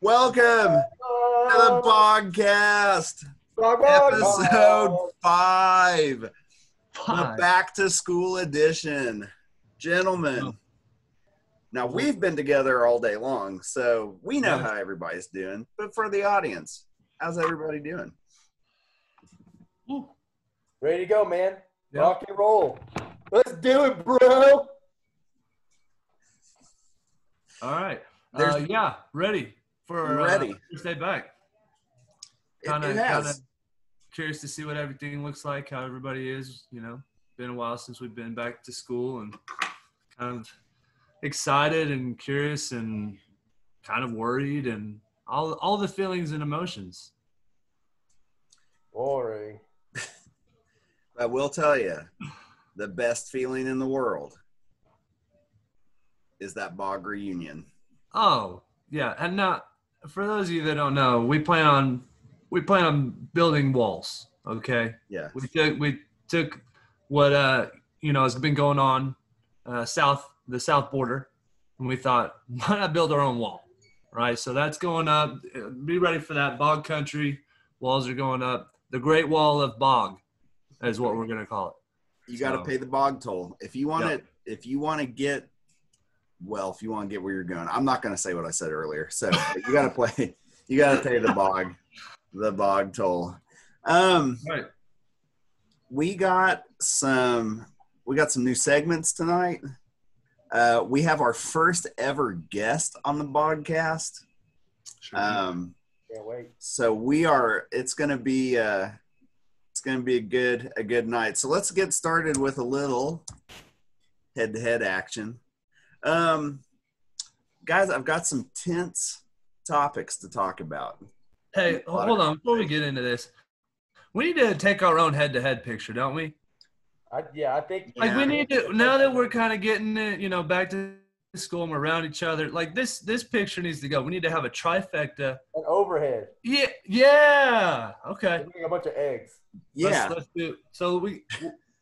Welcome to the podcast, episode five, the back to school edition. Gentlemen, now we've been together all day long, so we know how everybody's doing. But for the audience, how's everybody doing? Ready to go, man. Yeah. Rock and roll. Let's do it, bro. All right. Uh, yeah, ready for uh, Ready. first day back. Kind of, it kind of has. curious to see what everything looks like, how everybody is. You know, been a while since we've been back to school, and kind of excited and curious and kind of worried and all all the feelings and emotions. Boring. I will tell you, the best feeling in the world is that bog reunion. Oh, yeah, and now for those of you that don't know, we plan on we plan on building walls. Okay. Yeah. we took we took what uh you know has been going on uh south the south border and we thought why not build our own wall right so that's going up be ready for that bog country walls are going up the great wall of bog is what we're going to call it You got to pay the bog toll if you want to. If you want to get, well, if you want to get where you're going, I'm not going to say what I said earlier. So you got to play. You got to pay the bog, the bog toll. Um, right we got some. We got some new segments tonight. Uh, we have our first ever guest on the podcast. sure. Um, Can't wait. so we are it's gonna be uh it's gonna be a good a good night. So let's get started with a little head-to-head action. Um guys i've got some tense topics to talk about. Hey hold on before we get into this we need to take our own head-to-head picture don't we I, yeah, I think. like Yeah. we need to now that we're kind of getting it you know back to school and we're around each other like this this picture needs to go we need to have a trifecta An overhead. yeah yeah okay a bunch of eggs. yeah let's, let's do so we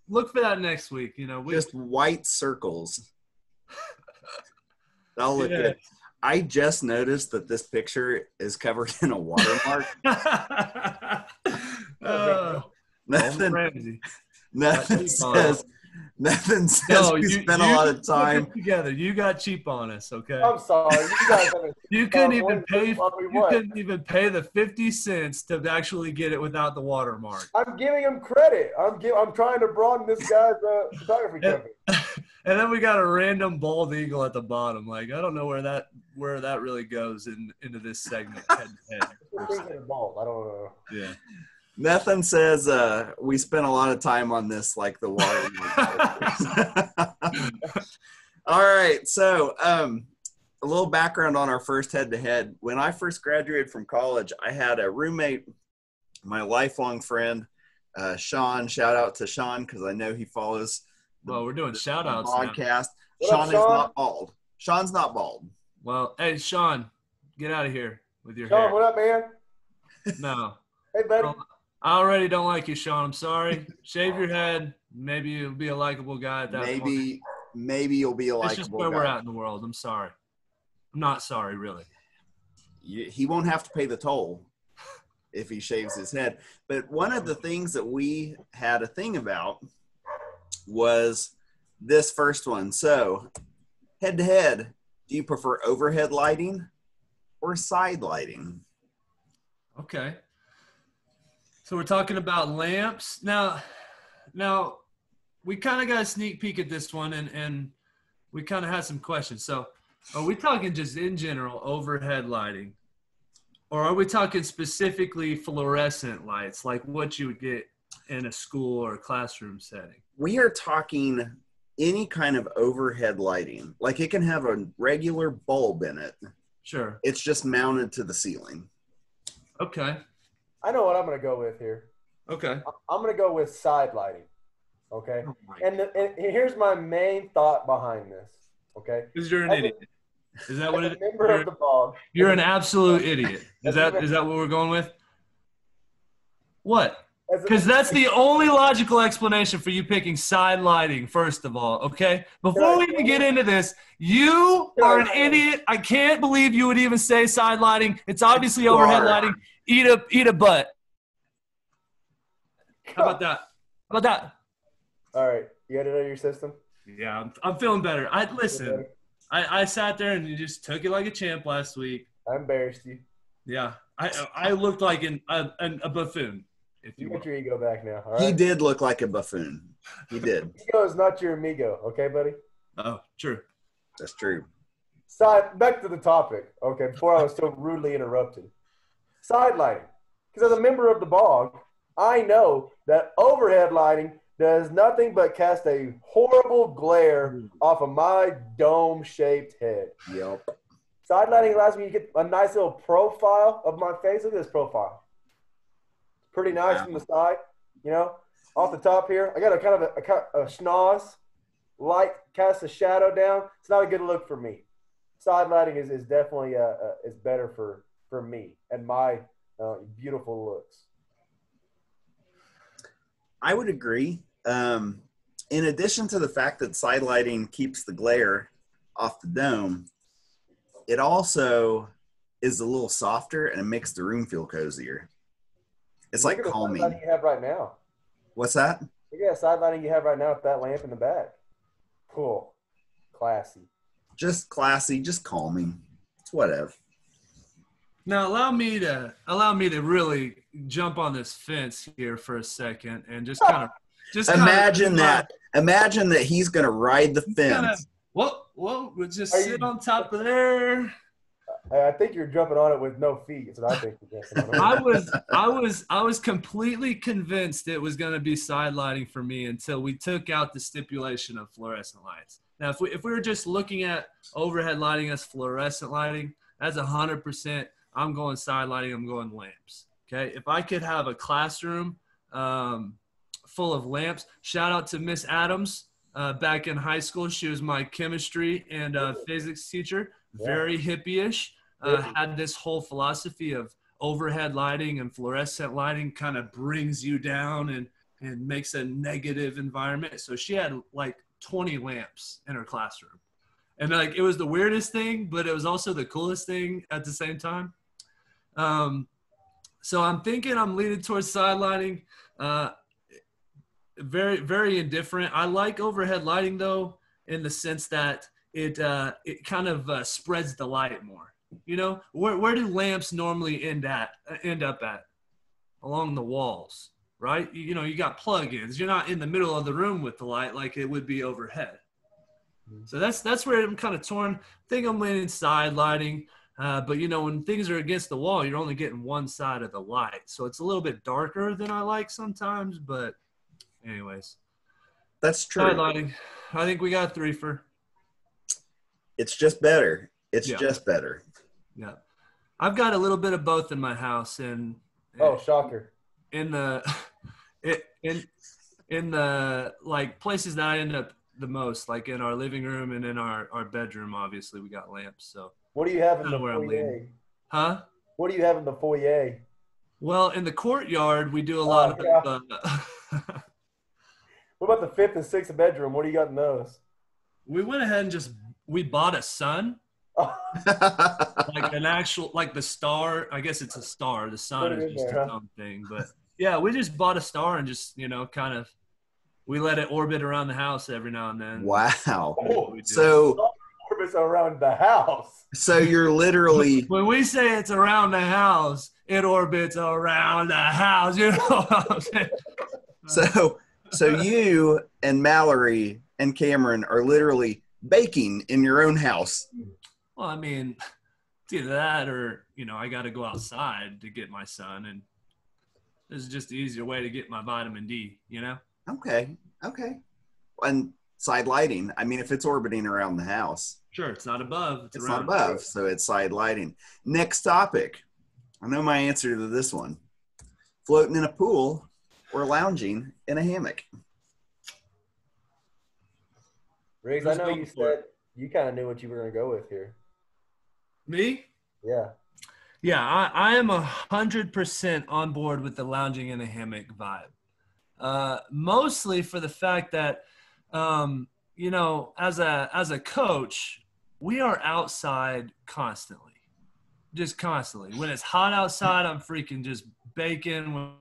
look for that next week you know we just white circles that'll look Yeah. good i just noticed that this picture is covered in a watermark uh, nothing Ramsey. Nothing says nothing says No, we you, spent you a lot of time together. You got cheap on us, okay? I'm sorry. You guys. You couldn't even pay. what You want. couldn't even pay the fifty cents to actually get it without the watermark. I'm giving him credit. I'm give, I'm trying to broaden this guy's uh, photography Yeah. company. And then we got a random bald eagle at the bottom. Like I don't know where that where that really goes in into this segment. Head to head. We're thinking involved. I don't know. Yeah. Nothing says uh, we spent a lot of time on this like the water. All right, so um, a little background on our first head to head. When I first graduated from college, I had a roommate, my lifelong friend, uh, Sean. Shout out to Sean because I know he follows the Well, we're doing shout outs now. podcast. What Sean up, is not bald. Sean's not bald. Well, hey Sean, get out of here with your Sean, hair. what up, man? No, Hey, buddy. I already don't like you, Sean. I'm sorry. Shave your head. Maybe you'll be a likable guy at that point. Maybe, maybe you'll be a likable guy. It's just where we're at in the world. I'm sorry. I'm not sorry, really. he won't have to pay the toll if he shaves his head. But one of the things that we had a thing about was this first one. So, head to head, do you prefer overhead lighting or side lighting? Okay. So we're talking about lamps now. Now we kind of got a sneak peek at this one, and and we kind of had some questions. So are we talking just in general overhead lighting, or are we talking specifically fluorescent lights, like what you would get in a school or a classroom setting? We are talking any kind of overhead lighting. Like it can have a regular bulb in it. Sure. It's just mounted to the ceiling. Okay. I know what I'm going to go with here. Okay. I'm going to go with side lighting. Okay. Oh And, the, and here's my main thought behind this. Okay. Because you're an As a- idiot. Is that what it? member of the bog. You're an absolute idiot. Is that is that what we're going with? What? Because that's the only logical explanation for you picking side lighting, first of all, okay? Before we even get into this, you are an idiot. I can't believe you would even say side lighting. It's obviously overhead lighting. Eat a eat a butt. How about that? How about that? All right, you got it out of your system. Yeah, I'm, I'm feeling better. I listen. I, I sat there and you just took it like a champ last week. I embarrassed you. Yeah, I I looked like an, a, an, a buffoon, if You you will. got your ego back now. All He did look like a buffoon. He did. Ego is not your amigo. Okay, buddy. Oh, true. That's true. So back to the topic. Okay, before I was so rudely interrupted. Side lighting. Because as a member of the bog, I know that overhead lighting does nothing but cast a horrible glare off of my dome-shaped head. Yep. Side lighting allows me to get a nice little profile of my face. Look at this profile. It's pretty nice Wow. from the side, you know. Off the top here, I got a kind of a, a, a schnoz. Light casts a shadow down. It's not a good look for me. Side lighting is, is definitely uh, uh, is better for for me and my uh, beautiful looks. I would agree. Um, in addition to the fact that side lighting keeps the glare off the dome, it also is a little softer and it makes the room feel cozier. It's like Look side calming. you have right now. What's that? Look at that side lighting you have right now with that lamp in the back. Cool, classy. Just classy, just calming. It's whatever. Now allow me to allow me to really jump on this fence here for a second and just kind of just kinda- Imagine that. Imagine that he's going to ride the Kinda- fence. Whoa, whoa! We'll just Are sit you- on top of there. I I think you're jumping on it with no feet. That's what I think you're jumping on it. I was, I was, I was completely convinced it was going to be side lighting for me until we took out the stipulation of fluorescent lights. Now, if we if we were just looking at overhead lighting as fluorescent lighting, that's hundred percent. I'm going side lighting. I'm going lamps. Okay, if I could have a classroom um, full of lamps, shout out to Miss Adams. Uh, back in high school, she was my chemistry and uh, physics teacher. Very hippie-ish. Uh, had this whole philosophy of overhead lighting and fluorescent lighting kind of brings you down and and makes a negative environment. So she had like 20 lamps in her classroom. And like it was the weirdest thing, but it was also the coolest thing at the same time. Um so I'm thinking I'm leaning towards sidelining. Uh very very indifferent. I like overhead lighting though in the sense that it uh it kind of uh, spreads the light more. You know, where where do lamps normally end at uh, end up at? Along the walls, right? You, you know, you got plug-ins. You're not in the middle of the room with the light like it would be overhead. So that's that's where I'm kind of torn. think I'm leaning side lighting, uh, but you know, when things are against the wall, you're only getting one side of the light, so it's a little bit darker than I like sometimes. But, anyways, That's side true. lighting. I think we got three for It's just better. It's Yeah. just better. yeah. I've got a little bit of both in my house, and Oh, shocker. in the it in in the like places that I end up the most, like in our living room and in our our bedroom. Obviously, we got lamps. So, What do you have in the where I'm foyer? huh? What do you have in the foyer? Well, in the courtyard, we do a lot Oh, yeah. of. Uh, What about the fifth and sixth bedroom? What do you got in those? we went ahead and just we bought a sun, Oh, like an actual like the star. I guess it's a star. The sun Put it is in just there, a huh? dumb thing, but yeah, we just bought a star and just you know kind of we let it orbit around the house every now and then. wow. That's what we do. So orbits around the house. so you're literally when we say it's around the house, it orbits around the house. You know what I'm saying? so so you and Mallory and Cameron are literally baking in your own house. Well, I mean, it's either that or you know I got to go outside to get my sun, and this is just the easier way to get my vitamin D. You know? Okay. Okay. And side lighting. I mean, if it's orbiting around the house, Sure, it's not above. It's, it's not above, so it's side lighting. Next topic. I know my answer to this one. Floating in a pool or lounging in a hammock. Riggs, I know going you for said you kind of knew what you were going to go with here. Me? Yeah. Yeah, I, I am a hundred percent on board with the lounging in a hammock vibe. Uh, mostly for the fact that, um, you know, as a as a coach, we are outside constantly, just constantly. When it's hot outside, I'm freaking just baking. When,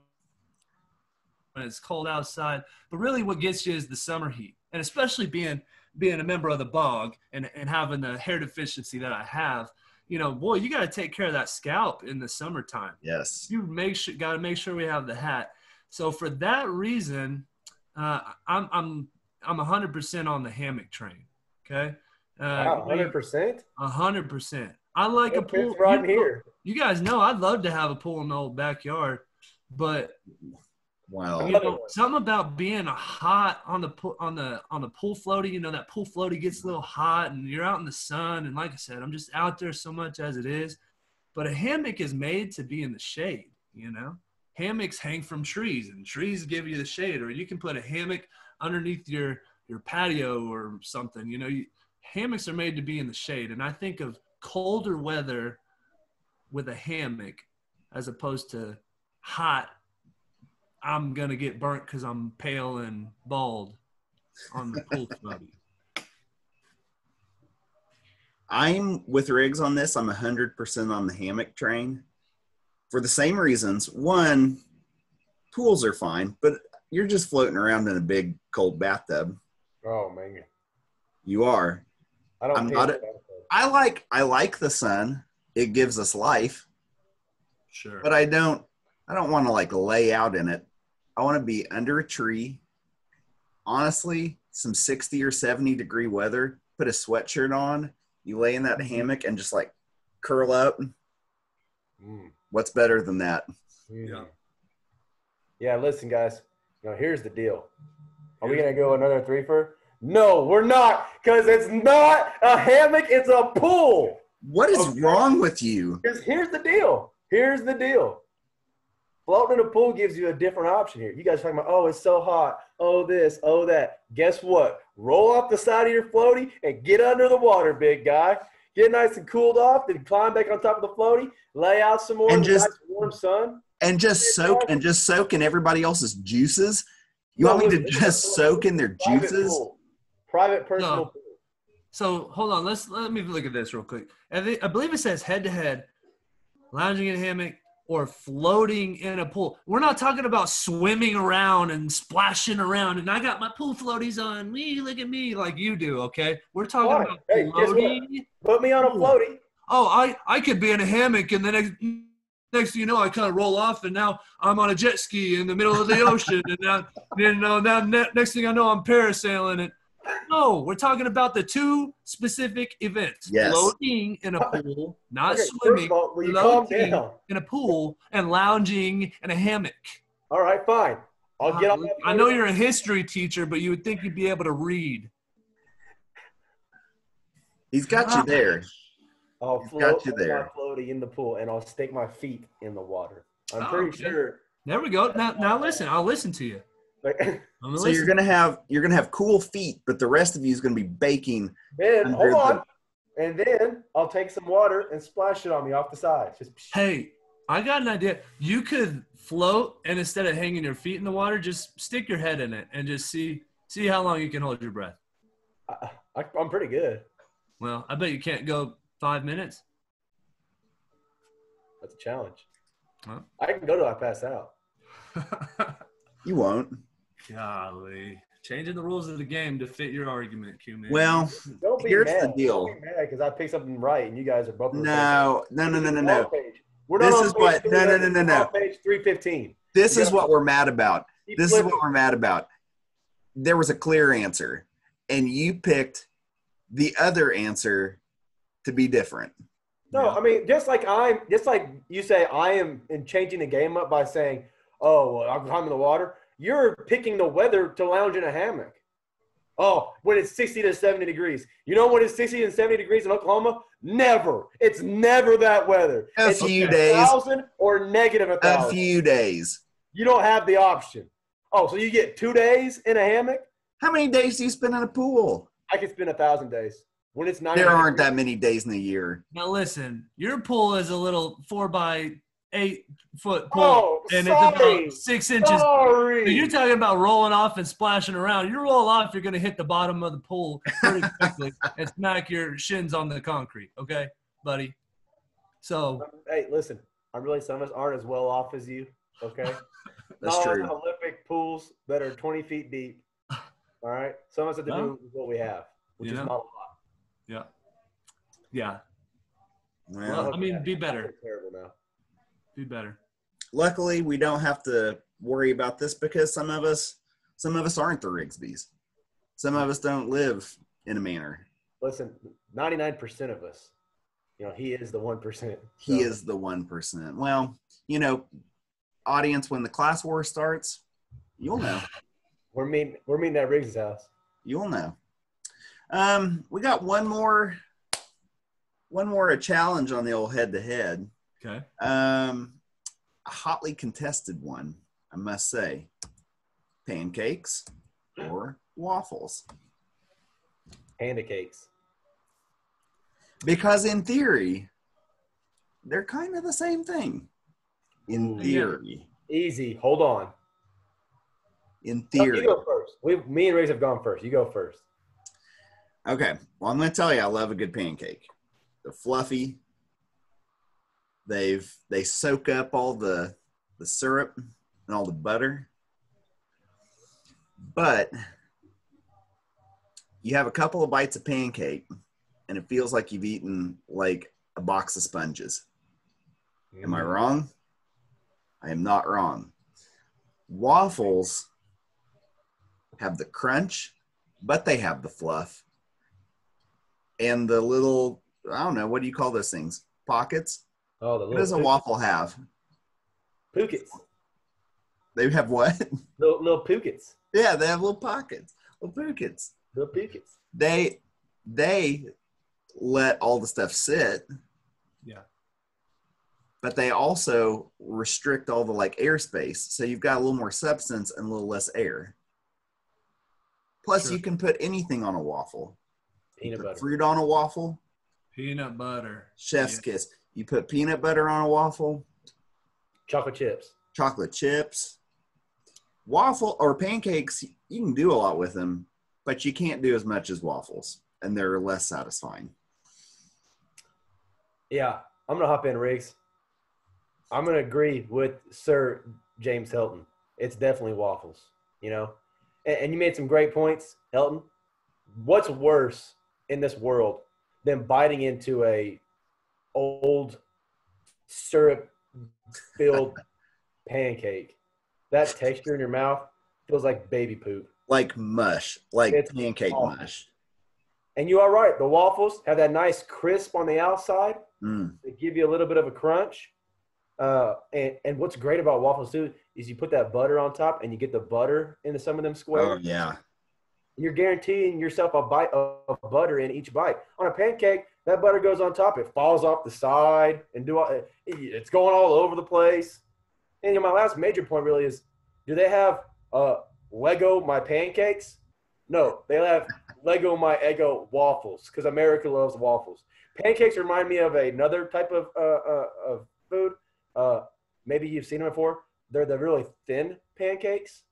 when it's cold outside, but really, what gets you is the summer heat, and especially being being a member of the bog and and having the hair deficiency that I have you know, boy, you got to take care of that scalp in the summertime. Yes. You make sure, got to make sure we have the hat. So for that reason, uh, I'm I'm I'm hundred percent on the hammock train. Okay. Uh, wow, hundred percent. hundred percent. I like a pool right you, here. You guys know I'd love to have a pool in the old backyard, but Wow. you know, something about being hot on the pool on the on the pool floaty. You know that pool floaty gets a little hot, and you're out in the sun. And like I said, I'm just out there so much as it is. But a hammock is made to be in the shade. You know, hammocks hang from trees, and trees give you the shade. Or you can put a hammock underneath your your patio or something. You know, you, hammocks are made to be in the shade. And I think of colder weather with a hammock as opposed to hot I'm gonna get burnt because I'm pale and bald on the pool floaty. I'm with Riggs on this. I'm 100% on the hammock train for the same reasons. One, pools are fine, but you're just floating around in a big cold bathtub. Oh man, You are. I don't. I'm not for a- that. I like I like the sun. It gives us life, Sure. but I don't I don't want to like lay out in it. I want to be under a tree. Honestly, some 60 or 70 degree weather, put a sweatshirt on, you lay in that hammock and just like curl up. Mm, What's better than that? mm. Yeah. Yeah. Listen, guys. Now here's the deal. Are we gonna go another three for? No, we're not, because it's not a hammock. It's a pool. What is Okay. wrong with you? Because here's the deal. Here's the deal. Floating in a pool gives you a different option here. You guys talking about, oh, it's so hot. Oh, this, oh, that. Guess what? Roll off the side of your floaty and get under the water, big guy. Get nice and cooled off, then climb back on top of the floaty, lay out some more And just- nice warm sun. And just soak and just soak in everybody else's juices. You No, want me to just soak in their Private juices? pool. Private personal No. pool. So hold on. Let's let me look at this real quick. I, thi- I believe it says head to head, lounging in a hammock or floating in a pool. We're not talking about swimming around and splashing around. And I got my pool floaties on. Me, look at me, like you do. Okay, we're talking Fine. about Hey, floating. Put me on a Ooh. floaty. oh, I, I could be in a hammock and the next next thing you know, I kind of roll off and now I'm on a jet ski in the middle of the ocean and now you know now ne- next thing I know I'm parasailing it. No, we're talking about the two specific events: Yes. floating in a pool, not Okay, swimming, all, will you calm floating in a pool, and lounging in a hammock. All right, fine. I'll get um, on I know you're a history teacher, but you would think you'd be able to read. He's got you ah. there. I'll He's float got you on there. my floaty in the pool, and I'll stick my feet in the water. I'm Oh, pretty okay. sure. There we go. Now, now listen. I'll listen to you. Like, I'm gonna So you're gonna have you're gonna have cool feet, but the rest of you is gonna be baking. then hold on, the- and then I'll take some water and splash it on me off the side. Just Hey, I got an idea. You could float, and instead of hanging your feet in the water, just stick your head in it and just see see how long you can hold your breath. I, I, I'm pretty good. Well, I bet you can't go five minutes. That's a challenge. Huh? I can go till I pass out. You won't. Golly, changing the rules of the game to fit your argument, Q man. Well, Don't be Here's mad. the deal. Don't be mad because I picked something right and you guys are both. on the same no, no, no, no, no, page. no. We're This not on is what- no, no, no, no, no. Page three fifteen. This is what we're mad about. Keep This is what we're mad about. There was a clear answer, and you picked the other answer to be different. No, Yeah. I mean, just like I'm, just like you say, I am in changing the game up by saying, "Oh, well, I'm climbing the water." You're picking the weather to lounge in a hammock. Oh, when it's 60 to 70 degrees. You know when it's 60 and 70 degrees in Oklahoma? Never. It's never that weather. A it's few a days. thousand or negative a thousand. A few days. You don't have the option. Oh, so you get two days in a hammock? How many days do you spend in a pool? I could spend a thousand days. When it's 99 There aren't that many days in the year. Now listen, your pool is a little four by eight foot pool, Oh, and sorry. it's about six inches. Sorry. So you're talking about rolling off and splashing around. You roll off, you're going to hit the bottom of the pool pretty quickly and smack your shins on the concrete. Okay, buddy. So Hey, listen. I'm really some of us aren't as well off as you. Okay. That's Not true. Olympic pools that are 20 feet deep. All right. Some of us have to do what we have, which You is know. not a lot. Yeah, yeah. Well, I mean, be better. I'm terrible now. Be better. luckily, we don't have to worry about this because some of us, some of us aren't the Rigsbys. Some of us don't live in a manor. Listen, 99% of us, you know, he is the 1%. He is the one percent. Well, you know, audience, when the class war starts, you'll know. We're meeting, we're meeting at Riggs' house. You'll know. Um, we got one more, one more a challenge on the old head to head. Okay. Um, a hotly contested one, I must say. Pancakes or waffles? Pancakes. Because in theory, they're kind of the same thing. In theory. Easy. Hold on. In No, theory. you go first. We, me and Riggs have gone first. You go first. Okay. Well, I'm going to tell you, I love a good pancake. They're fluffy. They've they soak up all the the syrup and all the butter. But you have a couple of bites of pancake, and it feels like you've eaten like a box of sponges. Am I mm-hmm. wrong? I am not wrong. Waffles have the crunch, but they have the fluff and the little I don't know what do you call those things? Pockets. Oh, the little. What does a little waffle have? Pookets. They have what? Little, little pookets. yeah, they have little pockets, little pockets. Little pookets. They they let all the stuff sit, Yeah. but they also restrict all the like airspace, so you've got a little more substance and a little less air. Plus, Sure. you can put anything on a waffle. You Peanut put butter. fruit on a waffle, Peanut butter. chef's Yeah. kiss. You put peanut butter on a waffle, Chocolate chips. chocolate chips, waffle or pancakes. You can do a lot with them, but you can't do as much as waffles, and they're less satisfying. Yeah, I'm gonna hop in, Riggs. I'm gonna agree with Sir James Hilton. It's definitely waffles. You know, and, and you made some great points, Hilton. What's worse in this world than biting into a old syrup filled pancake? That texture in your mouth feels like baby poop. Like mush, like It's pancake awful. mush. And you are right. The waffles have that nice crisp on the outside. Mm. They give you a little bit of a crunch. Uh, and, and what's great about waffles too is you put that butter on top and you get the butter into some of them squares. Oh squares. yeah, You're guaranteeing yourself a bite of butter in each bite. On a pancake, that butter goes on top. It falls off the side and do all, it- it's going all over the place. And my last major point really is, do they have uh, Lego my pancakes? No, they have Leggo my Eggo waffles because America loves waffles. Pancakes remind me of another type of uh, uh, of food. Uh, maybe you've seen them before. They're the really thin pancakes.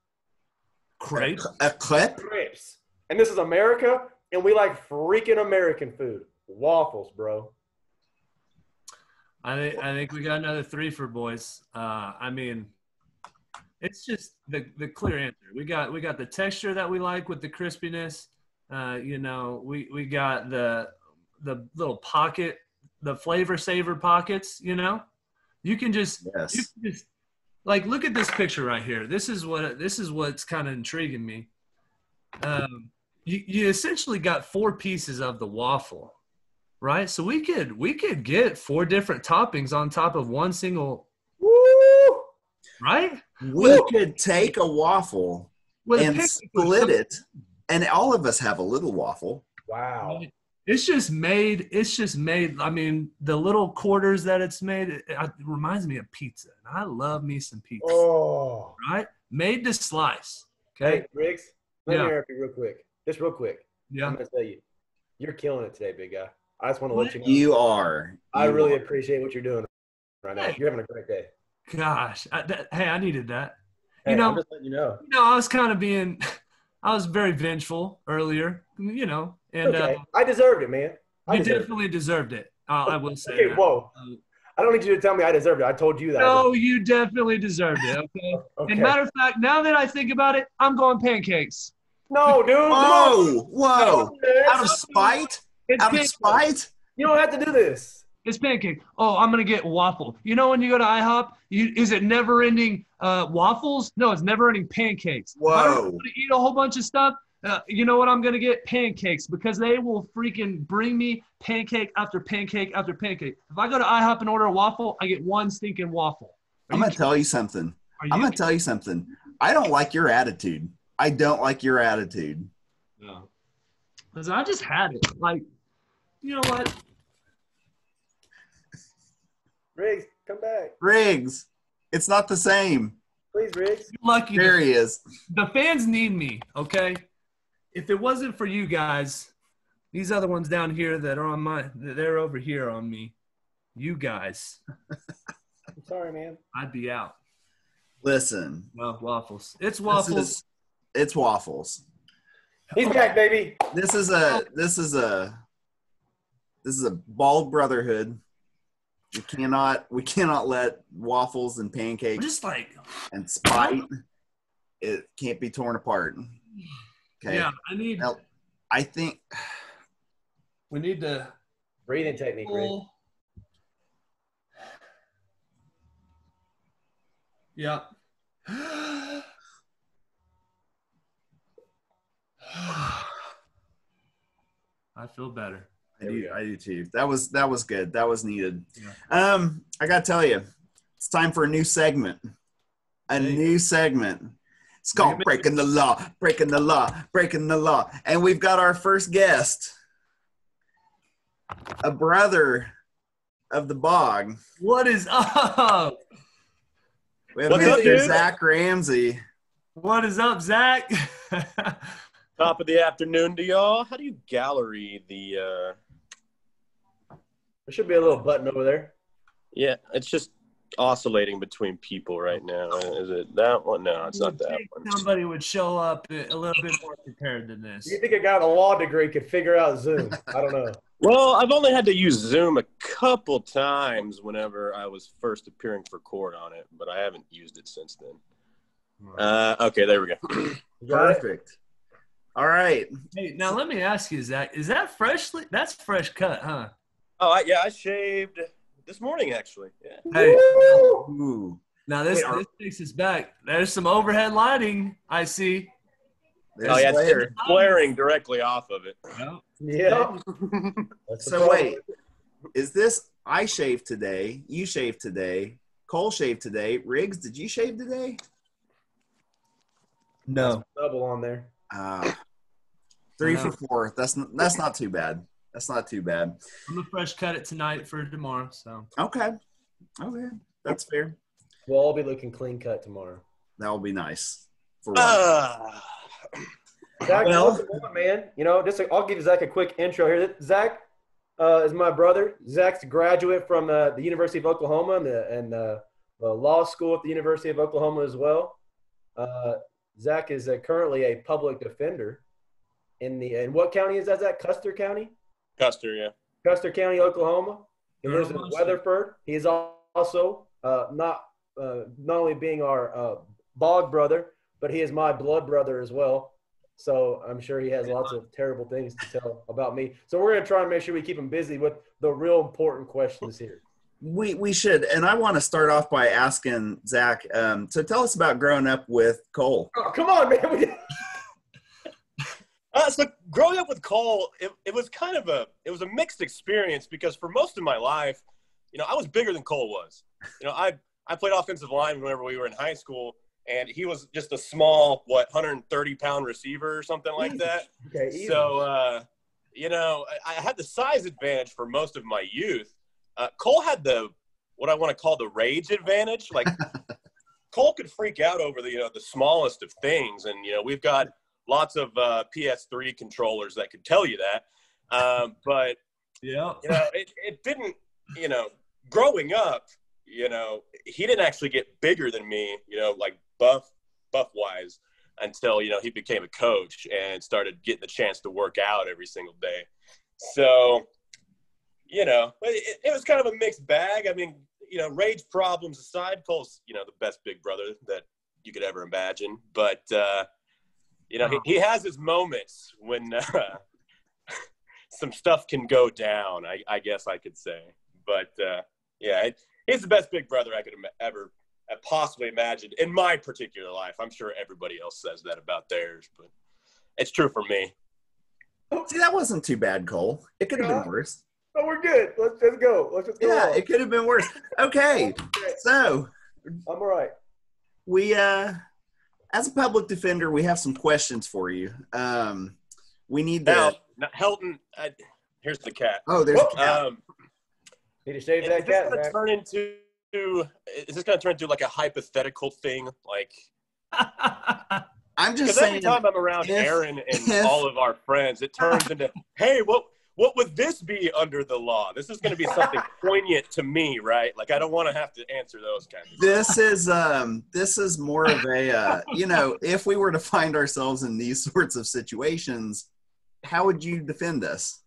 Crepe. a clip. Crepes. And this is America, and we like freaking American food. Waffles, bro. I think I think we got another three for boys. Uh, I mean, it's just the the clear answer. We got we got the texture that we like with the crispiness. Uh, you know, we we got the the little pocket, the flavor saver pockets. You know, you can just you Yes. can just like look at this picture right here. This is what this is what's kind of intriguing me. Um, you you essentially got four pieces of the waffle right? So we could we could get four different toppings on top of one single, Woo! right? We could take a waffle With and pick- split it, and all of us have a little waffle. Wow. It's just made. It's just made. I mean, the little quarters that it's made, it, it reminds me of pizza. And I love me some pizza, Oh. right? Made to slice. Okay. Hey, Riggs, let Yeah. me interrupt you real quick. Just real quick. Yeah. I'm going to tell you. You're killing it today, big guy. I just want to let you know. You are. I You really are. appreciate what you're doing right now. You're having a great day. Gosh, I, that, hey, I needed that. Hey, You know- I'm just letting you know. You know, I was kind of being, I was very vengeful earlier. You know, and okay. uh, I deserved it, man. I you deserved it. definitely deserved it. Uh, I will say. Okay, that. whoa. Um, I don't need you to tell me I deserved it. I told you that. No, you definitely deserved it. Okay. okay. And matter of fact, now that I think about it, I'm going pancakes. no, dude. come on. Whoa, whoa! No, Out of spite? It's Out of spite? You don't have to do this. It's pancake. Oh, I'm gonna get waffle. You know when you go to IHOP, you is it never-ending uh, waffles? No, it's never-ending pancakes. If I don't Whoa. want to eat a whole bunch of stuff. Uh, you know what I'm gonna get? Pancakes because they will freaking bring me pancake after pancake after pancake. If I go to IHOP and order a waffle, I get one stinking waffle. Are I'm gonna tell you something. You I'm gonna tell you something. I don't like your attitude. I don't like your attitude. No. Listen, I just had it. Like, you know what? Riggs, come back. Riggs, it's not the same. Please, Riggs. You're lucky. There The, he is. the fans need me. Okay. If it wasn't for you guys, these other ones down here that are on my, they're over here on me. You guys, I'm sorry, man. I'd be out. Listen, No waffles. It's waffles. is it's waffles. He's back, baby. This is a this is a this is a bald brotherhood. We cannot we cannot let waffles and I'm pancakes just like, and spite it can't be torn apart. Okay. yeah, I need. Now, I think We need to Breathing technique, Riggs. pull. Yeah. I feel better. I There do. I do too. That was that was good. That was needed. Yeah. Um, I gotta tell you, it's time for a new segment. A Hey. new segment. It's called it. Breaking the Law, Breaking the Law, Breaking the Law. And we've got our first guest, a brother of the bog. What is up? We have What's up, dude? Zac Ramsey. What is up, Zac? Top of the afternoon to y'all. How do you gallery the? uh There should be a little button over there. Yeah, it's just oscillating between people right now. Is it that one? No, it's not that one. Somebody would show up a little bit more prepared than this. You think a guy with a law degree could figure out Zoom? I don't know. Well, I've only had to use Zoom a couple times whenever I was first appearing for court on it, but I haven't used it since then. Uh, okay, there we go. You got it? Perfect. All right. Hey, now let me ask you, Zac, is that freshly? That's fresh cut, huh? oh, I, yeah, I shaved this morning actually. Yeah. Hey, Ooh. now this Wait, this takes us back. There's some overhead lighting I see. There's Oh yeah, it's, Blair. it's blaring directly off of it. Yeah. So wait, is this I shaved today? You shaved today? Cole shaved today? Riggs, did you shave today? No. Double on there. Uh, three for four. That's that's not too bad. That's not too bad. I'm gonna fresh cut it tonight for tomorrow. So Okay, okay, that's fair. We'll all be looking clean cut tomorrow. That will be nice. For once. Ah. Zac, Well- on, man. You know, just i I'll give Zac a quick intro here. Zac uh, is my brother. Zac's a graduate from uh, the University of Oklahoma and, the, and uh, the law school at the University of Oklahoma as well. Uh, Zac is uh currently a public defender in the in what county is that? Zac Custer County, Custer, yeah. Custer County, Oklahoma. He lives in Weatherford. He is also uh, not uh, not only being our uh, bog brother, but he is my blood brother as well. So I'm sure he has lots of terrible things to tell about me. So we're gonna try and make sure we keep him busy with the real important questions here. we we should, and I want to start off by asking Zac. Um, so tell us about growing up with Cole. Oh, come on, man. Uh, so growing up with Cole, it, it was kind of a it was a mixed experience because for most of my life, you know, I was bigger than Cole was. You know, I I played offensive line whenever we were in high school, and he was just a small, what, 130 pound receiver or something like that. Okay. So, uh, you know, I, I had the size advantage for most of my youth. Uh, Cole had the what I want to call the rage advantage. Like Cole could freak out over the you know the smallest of things, and you know we've got lots of uh, PS3 controllers that could tell you that. Um, but Yeah. you know, it, it didn't, you know, growing up, you know, he didn't actually get bigger than me, you know, like buff, buff wise until, you know, he became a coach and started getting the chance to work out every single day. So, you know, it, it was kind of a mixed bag. I mean, you know, rage problems aside, Cole's, you know, the best big brother that you could ever imagine. But, uh, you know, he, he has his moments when uh, some stuff can go down, I, I guess I could say. But uh, yeah, it, he's the best big brother I could im- ever have possibly imagined in my particular life. I'm sure everybody else says that about theirs, but it's true for me. See, that wasn't too bad, Cole. It could have Yeah. been worse. Oh, we're good. Let's just go. Let's just go. Yeah, on. it could have been worse. Okay, so I'm all right. we uh as a public defender we have some questions for you um we need to Now, now Helton, I, here's the cat. oh there's Whoop. Um, Need to shave is that this cat. going to turn into? Is this going to turn into like a hypothetical thing? Like, i'm just because every time I'm around if- Aaron and if- all of our friends, it turns into, hey, what what would this be under the law? This is going to be something poignant to me, right? Like, I don't want to have to answer those kinds of. this is um this is more of a uh you know if we were to find ourselves in these sorts of situations how would you defend us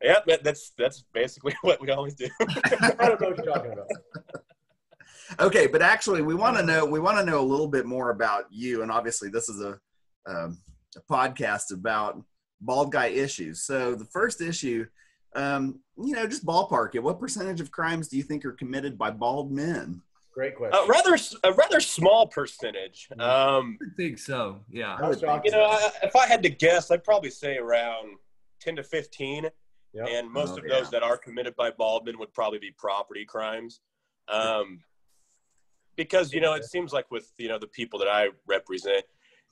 Yeah, that, that's that's basically what we always do. I don't know what you're talking about. okay but actually we want to know we want to know a little bit more about you and obviously this is a um, a podcast about bald guy issues so the first issue um you know just ballpark it what percentage of crimes do you think are committed by bald men Great question. a rather a rather small percentage. Um, I think so. Yeah. I was shocked. you know, I, if I had to guess, I'd probably say around ten to fifteen. Yep. and most Oh, of yeah. those that are committed by Baldwin would probably be property crimes. Um, because you know, it seems like with you know the people that I represent,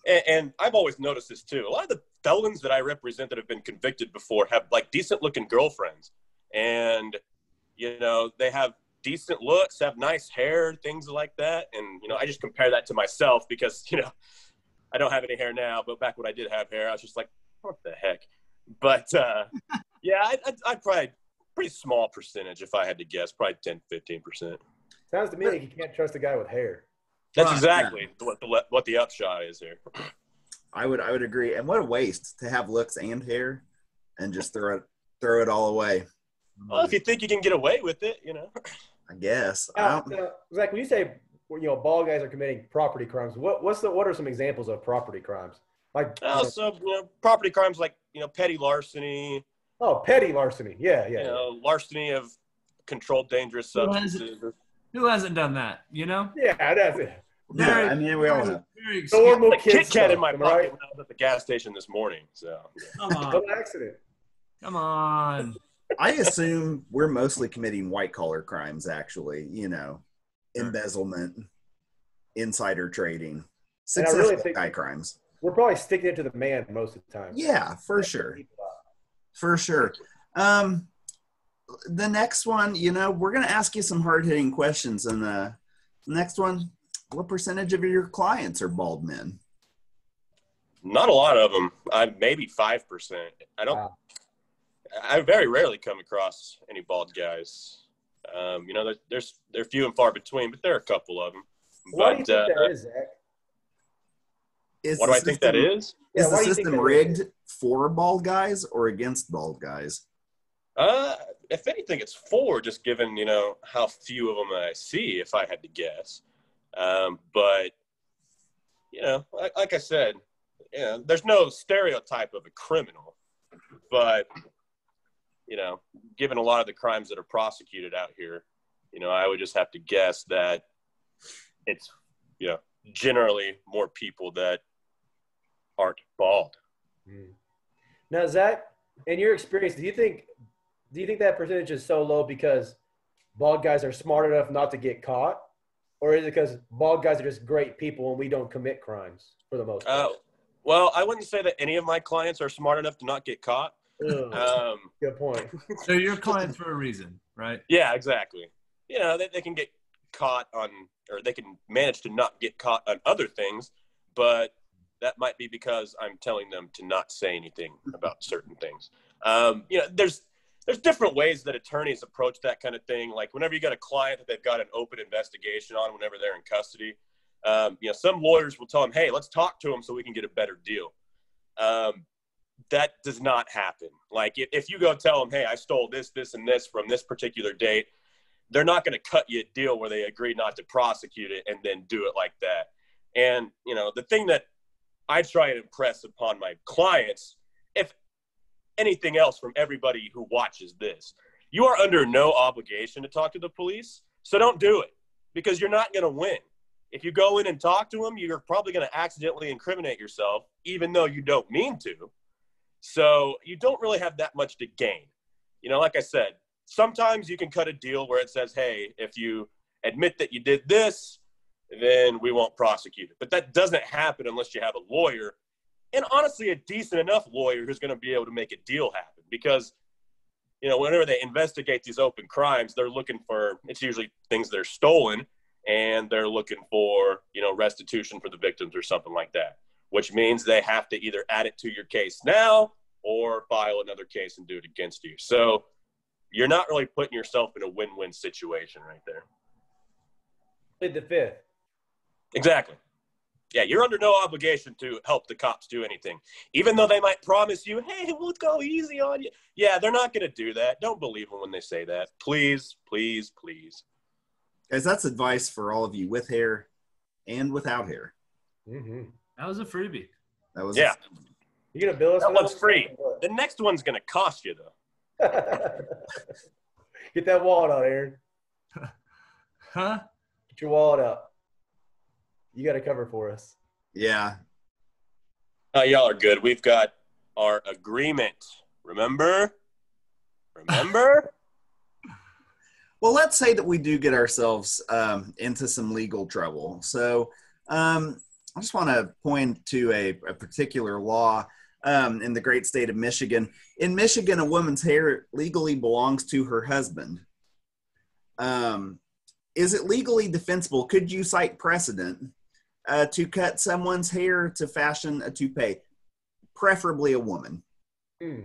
and, and I've always noticed this too. A lot of the felons that I represent that have been convicted before have like decent looking girlfriends, and you know they have decent looks, have nice hair, things like that. And you know, I just compare that to myself because you know I don't have any hair now, but back when I did have hair, I was just like, what the heck. But uh, yeah, I, I, I'd probably pretty small percentage if I had to guess, probably 10, 15 percent. Sounds to me like you can't trust a guy with hair. That's exactly what the what the upshot is here. I would I would agree. And what a waste to have looks and hair and just throw it throw it all away. Well, if you think you can get away with it, you know. I guess. I Now, don't, now, Zac, when you say you know ball guys are committing property crimes, what what's the what are some examples of property crimes? Like Oh, so you know, property crimes like you know petty larceny, oh, petty larceny. Yeah, yeah. you know, larceny of controlled dangerous Who has it? substances. Who hasn't done that? You know. yeah, that's it. Yeah, Very- I mean we all have. Very Normal Like kid Kit Kat in my am pocket right? when I was at the gas station this morning. So Come on. No accident. Come on. I assume we're mostly committing white collar crimes actually, you know, embezzlement, insider trading, And I successful really think- guy crimes. We're probably sticking it to the man most of the time. Yeah, for sure. For sure. Um, the next one, you know, we're going to ask you some hard hitting questions. And the next one, what percentage of your clients are bald men? Not a lot of them. I maybe five percent. I don't. Wow. I very rarely come across any bald guys. Um, you know, there- there's they're few and far between, but there are a couple of them. Why do you think uh, that is, Zac? Is what the do I think that system- is? Yeah, Is the do you think system rigged is? for bald guys or against bald guys? Uh, if anything, it's for Just given you know how few of them I see, if I had to guess. Um, but you know, like, like I said, you know, there's no stereotype of a criminal, but you know, given a lot of the crimes that are prosecuted out here, you know, I would just have to guess that it's you know generally more people that aren't bald. Hmm. Now, Zac, in your experience, do you think do you think that percentage is so low because bald guys are smart enough not to get caught, or is it because bald guys are just great people and we don't commit crimes for the most Uh, part? well, I wouldn't say that any of my clients are smart enough to not get caught. Ugh, Um, good point. So you're client for a reason, right? Yeah, exactly. You know, they, they can get caught on, or they can manage to not get caught on other things, but that might be because I'm telling them to not say anything about certain things. Um, you know, there's there's different ways that attorneys approach that kind of thing. Like whenever you got a client that they've got an open investigation on, whenever they're in custody, um, you know, some lawyers will tell them, "Hey, let's talk to them so we can get a better deal." Um, that does not happen. Like if, if you go tell them, "Hey, I stole this, this, and this from this particular date," they're not going to cut you a deal where they agree not to prosecute it and then do it like that. And you know, the thing that I try and impress upon my clients, if anything else from everybody who watches this, you are under no obligation to talk to the police. So don't do it because you're not going to win. If you go in and talk to them, you're probably going to accidentally incriminate yourself, even though you don't mean to. So you don't really have that much to gain. You know, like I said, sometimes you can cut a deal where it says, hey, if you admit that you did this, then we won't prosecute it. But that doesn't happen unless you have a lawyer and honestly a decent enough lawyer who's going to be able to make a deal happen because you know whenever they investigate these open crimes they're looking for it's usually things that are stolen and they're looking for you know restitution for the victims or something like that which means they have to either add it to your case now or file another case and do it against you. So you're not really putting yourself in a win-win situation right there. Plead the fifth. exactly yeah, you're under no obligation to help the cops do anything. Even though they might promise you, hey, we'll go easy on you. Yeah, they're not going to do that. Don't believe them when they say that. Please, please, please. Guys, that's advice for all of you with hair and without hair. Mm-hmm. That was a freebie. That was Yeah. You gonna bill us? That for one's free. The next one's going to cost you, though. Get that wallet out, Aaron. Huh? Get your wallet out. You got to cover for us. Yeah. Uh, y'all are good. We've got our agreement. Remember? Remember? Well, let's say that we do get ourselves um, into some legal trouble. So um, I just want to point to a, a particular law um, in the great state of Michigan. In Michigan, a woman's hair legally belongs to her husband. Um, is it legally defensible? Could you cite precedent uh, to cut someone's hair to fashion a toupee, preferably a woman? Hmm.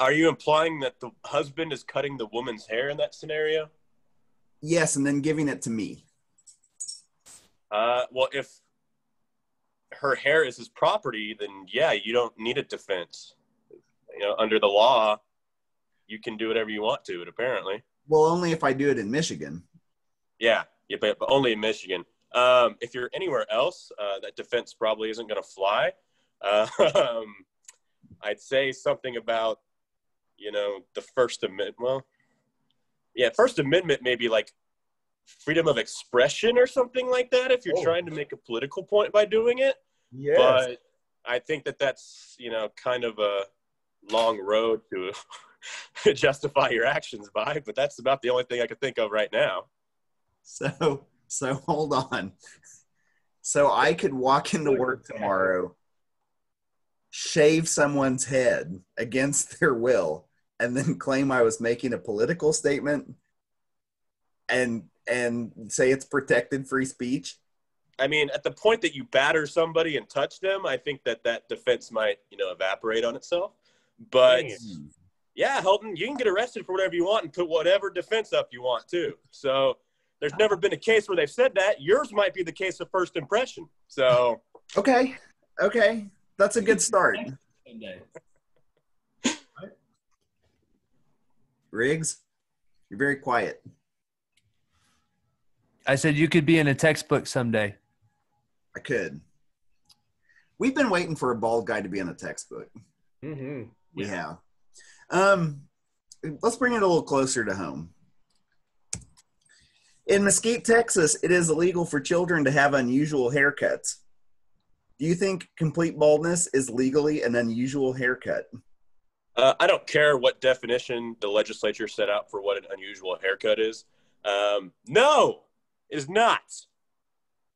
Are you implying that the husband is cutting the woman's hair in that scenario? Yes, and then giving it to me. Uh, well, if her hair is his property, then yeah, you don't need a defense. You know, under the law, you can do whatever you want to it. Apparently, Well, only if I do it in Michigan. yeah, yeah, but, but only in Michigan. Um, if you're anywhere else, uh, that defense probably isn't going to fly. Uh, um, I'd say something about, you know, the First Amendment. Well, yeah, First Amendment maybe like freedom of expression or something like that. If you're Oh. trying to make a political point by doing it. Yes. but I think that that's you know kind of a long road to justify your actions by. But that's about the only thing I could think of right now. So, so hold on. So I could walk into work tomorrow, shave someone's head against their will, and then claim I was making a political statement and and say it's protected free speech. I mean, at the point that you batter somebody and touch them, I think that that defense might you know evaporate on itself. But yeah, Helton, you can get arrested for whatever you want and put whatever defense up you want too. So. There's never been a case where they've said that. Yours might be the case of first impression. So Okay, okay, that's a good start. Riggs, you're very quiet. I said you could be in a textbook someday. I could. We've been waiting for a bald guy to be in a textbook. Mm-hmm. We have. Um, let's bring it a little closer to home. In Mesquite, Texas, it is illegal for children to have unusual haircuts. Do you think complete baldness is legally an unusual haircut? Uh, I don't care what definition the legislature set out for what an unusual haircut is. Um, no, it is not.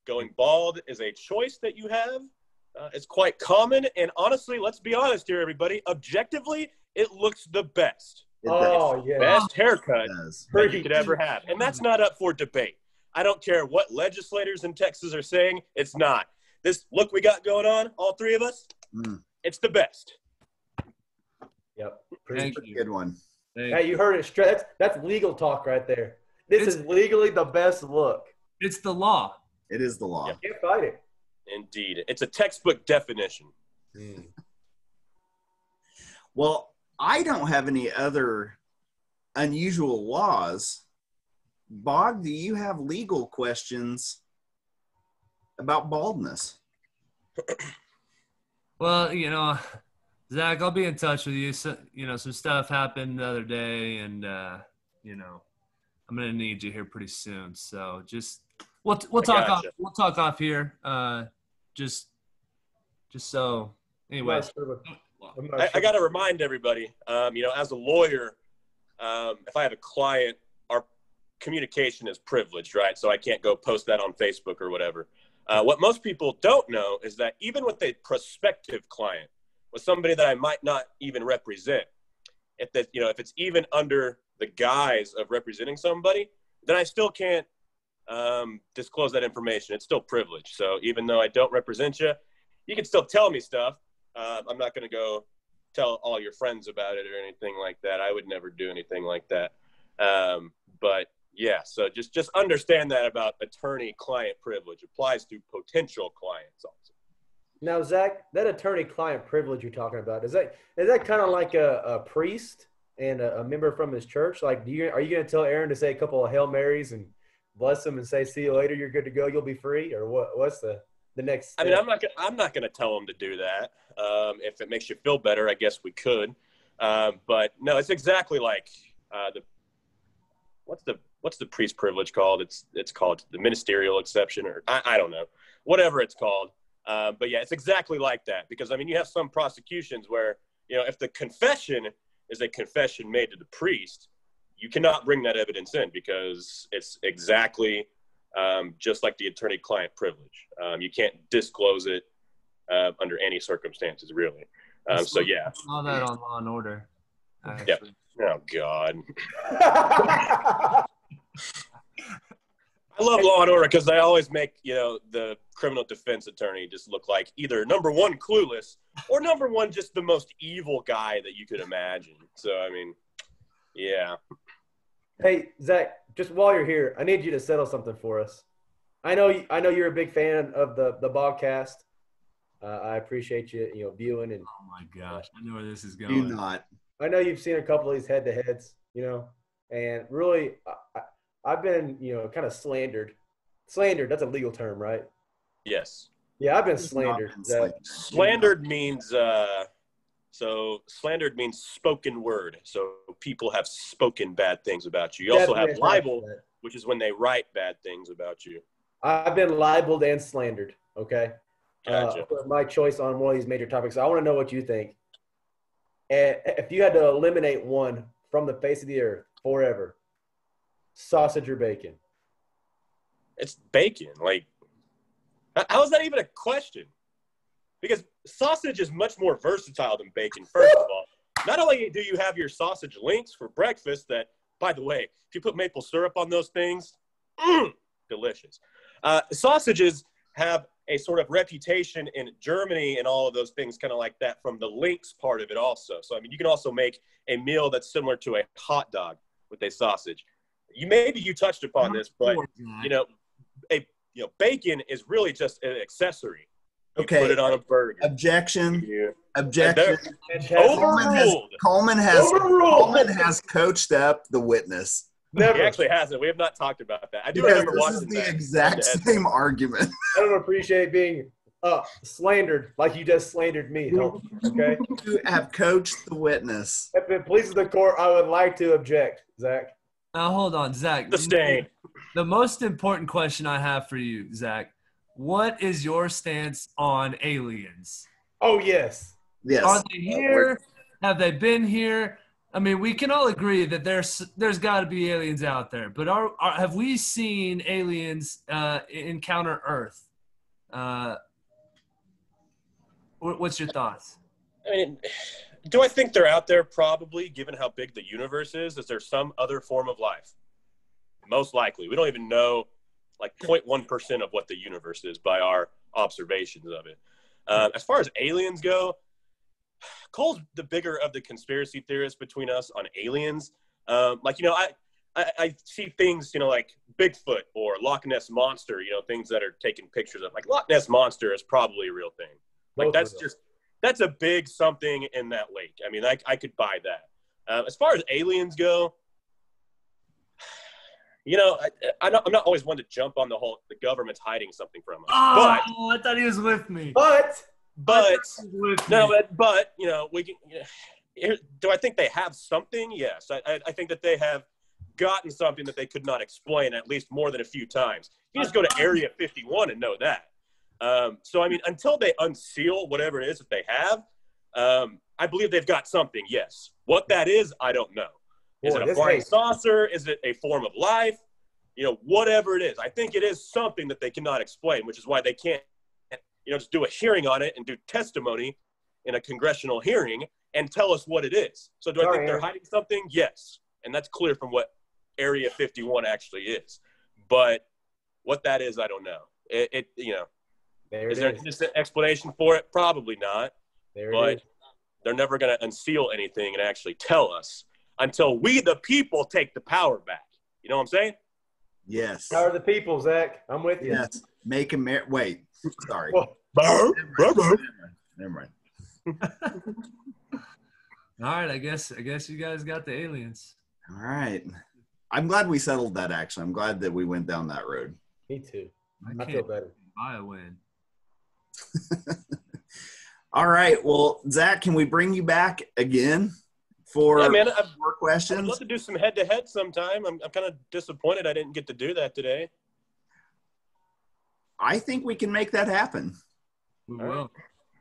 Going bald is a choice that you have. Uh, it's quite common, and honestly, let's be honest here, everybody. Objectively, it looks the best, Oh yeah. best haircut does. that you could ever have, and that's not up for debate. I don't care what legislators in Texas are saying. It's not. This look we got going on, all three of us. Mm. It's the best. Yep. Thank Pretty you. good one. Thank Hey, you heard it straight. That's, that's legal talk right there. This It's- is legally the best look. It's the law. It is the law. Yep. Can't fight it. Indeed, it's a textbook definition. Well, I don't have any other unusual laws. Bog, do you have legal questions about baldness? Well, you know, Zac, I'll be in touch with you. So, you know, some stuff happened the other day, and uh, you know, I'm gonna need you here pretty soon. So just we'll we'll I talk off we'll talk off here. Uh, just just so anyway. I'm not sure I, I got to remind everybody, um, you know, as a lawyer, um, if I have a client, our communication is privileged, right? So I can't go post that on Facebook or whatever. Uh, what most people don't know is that even with a prospective client, with somebody that I might not even represent, if that you know, if it's even under the guise of representing somebody, then I still can't um, disclose that information. It's still privileged. So even though I don't represent you, you can still tell me stuff. Uh, I'm not going to go tell all your friends about it or anything like that. I would never do anything like that. Um, but yeah, so just just understand that about attorney-client privilege applies to potential clients also. Now, Zac, that attorney-client privilege you're talking about is that is that kind of like a, a priest and a, a member from his church? Like, do you are you going to tell Aaron to say a couple of hail marys and bless him and say, "See you later, you're good to go, you'll be free," or what? What's the the next? I mean. I'm not gonna, I'm not going to tell them to do that. Um, if it makes you feel better, I guess we could. Um, but no, it's exactly like uh, the what's the what's the priest privilege called? It's it's called the ministerial exception, or I, I don't know, whatever it's called. Um, but yeah, it's exactly like that because I mean, you have some prosecutions where you know if the confession is a confession made to the priest, you cannot bring that evidence in because it's exactly um, just like the attorney-client privilege. Um, you can't disclose it uh, under any circumstances, really. Um, so yeah. All that on Law and Order. actually. Yep. Oh God, I love Law and Order because they always make you know the criminal defense attorney just look like either number one clueless or number one just the most evil guy that you could imagine. So I mean, yeah. Hey, Zac, just while you're here, I need you to settle something for us. I know, I know you're a big fan of the the podcast. Uh, I appreciate you, you know, viewing, and Oh my gosh, I know where this is going. Do going. not. I know you've seen a couple of these head to heads, you know, and really, I, I, I've been, you know, kind of slandered. Slandered, that's a legal term, right? Yes. Yeah, I've been slandered. been slandered. Slandered means uh, so slandered means spoken word. So people have spoken bad things about you. You also have Definitely attached to libel, which is when they write bad things about you. I've been libeled and slandered. Okay. Gotcha. Uh, my choice on one of these major topics. I want to know what you think. And if you had to eliminate one from the face of the earth forever, sausage or bacon? It's bacon. Like, how is that even a question? Because sausage is much more versatile than bacon. First of all, not only do you have your sausage links for breakfast, that, by the way, if you put maple syrup on those things, mm, delicious. Uh, sausages have a sort of reputation in Germany and all of those things, kind of like that, from the links part of it also. So, I mean, you can also make a meal that's similar to a hot dog with a sausage. You maybe you touched upon this, but you know, a you know, bacon is really just an accessory. You Okay. put it on a burger. Objection. Yeah. Objection. Fantastic. Has, Overruled. Coleman has Overruled. Coleman has coached up the witness Never. He actually hasn't. We have not talked about that. I do because remember this watching is the that. exact And- same argument. I don't appreciate being uh, slandered like you just slandered me. Don't- Okay. You have coached the witness. If it pleases the court, I would like to object, Zac. Now hold on, Zac. The stain. The most important question I have for you, Zac. What is your stance on aliens? Oh yes. Yes. Are they here? Have they been here? I mean, we can all agree that there's there's got to be aliens out there, but are, are have we seen aliens uh, encounter Earth? Uh, what's your thoughts? I mean, do I think they're out there? Probably, given how big the universe is. Is there some other form of life? Most likely. We don't even know like 0.1% of what the universe is by our observations of it. Um, as far as aliens go, Cole's the bigger of the conspiracy theorists between us on aliens. Um, like you know, I, I I see things you know like Bigfoot or Loch Ness monster. You know, things that are taking pictures of. Like Loch Ness monster is probably a real thing. Like Both that's just that's a big something in that lake. I mean, I I could buy that. Um, as far as aliens go, you know, I, I'm, not, I'm not always one to jump on the whole the government's hiding something from us. Oh, I thought he was with me. But but I but thought he was with no, but, but you know, we can. You know, do I think they have something? Yes, I, I, I think that they have gotten something that they could not explain at least more than a few times. You just go to Area 51 and know that. Um, so I mean, until they unseal whatever it is that they have, um, I believe they've got something. Yes, what that is, I don't know. Is Boy, it a flying saucer? Is it a form of life? You know, whatever it is, I think it is something that they cannot explain, which is why they can't, you know, just do a hearing on it and do testimony in a congressional hearing and tell us what it is. So, do I think they're hiding something? Yes, and that's clear from what Area 51 actually is. But what that is, I don't know. It, it you know, there is there is. just an explanation for it? Probably not There but is. they're never going to unseal anything and actually tell us until we, the people, take the power back. You know what I'm saying? Yes. Power of the people, Zac. I'm with you. Yes. Make America. Wait. Sorry. Well, Never mind. Never mind. All right, I guess I guess you guys got the aliens. All right. I'm glad we settled that. Actually, I'm glad that we went down that road. me too. I I feel better. buy a win. All right. Well, Zac, can we bring you back again for Yeah, man. I'd, more I'd questions? love to do some head to head sometime. I'm, I'm kind of disappointed I didn't get to do that today. I think we can make that happen. We All right. will.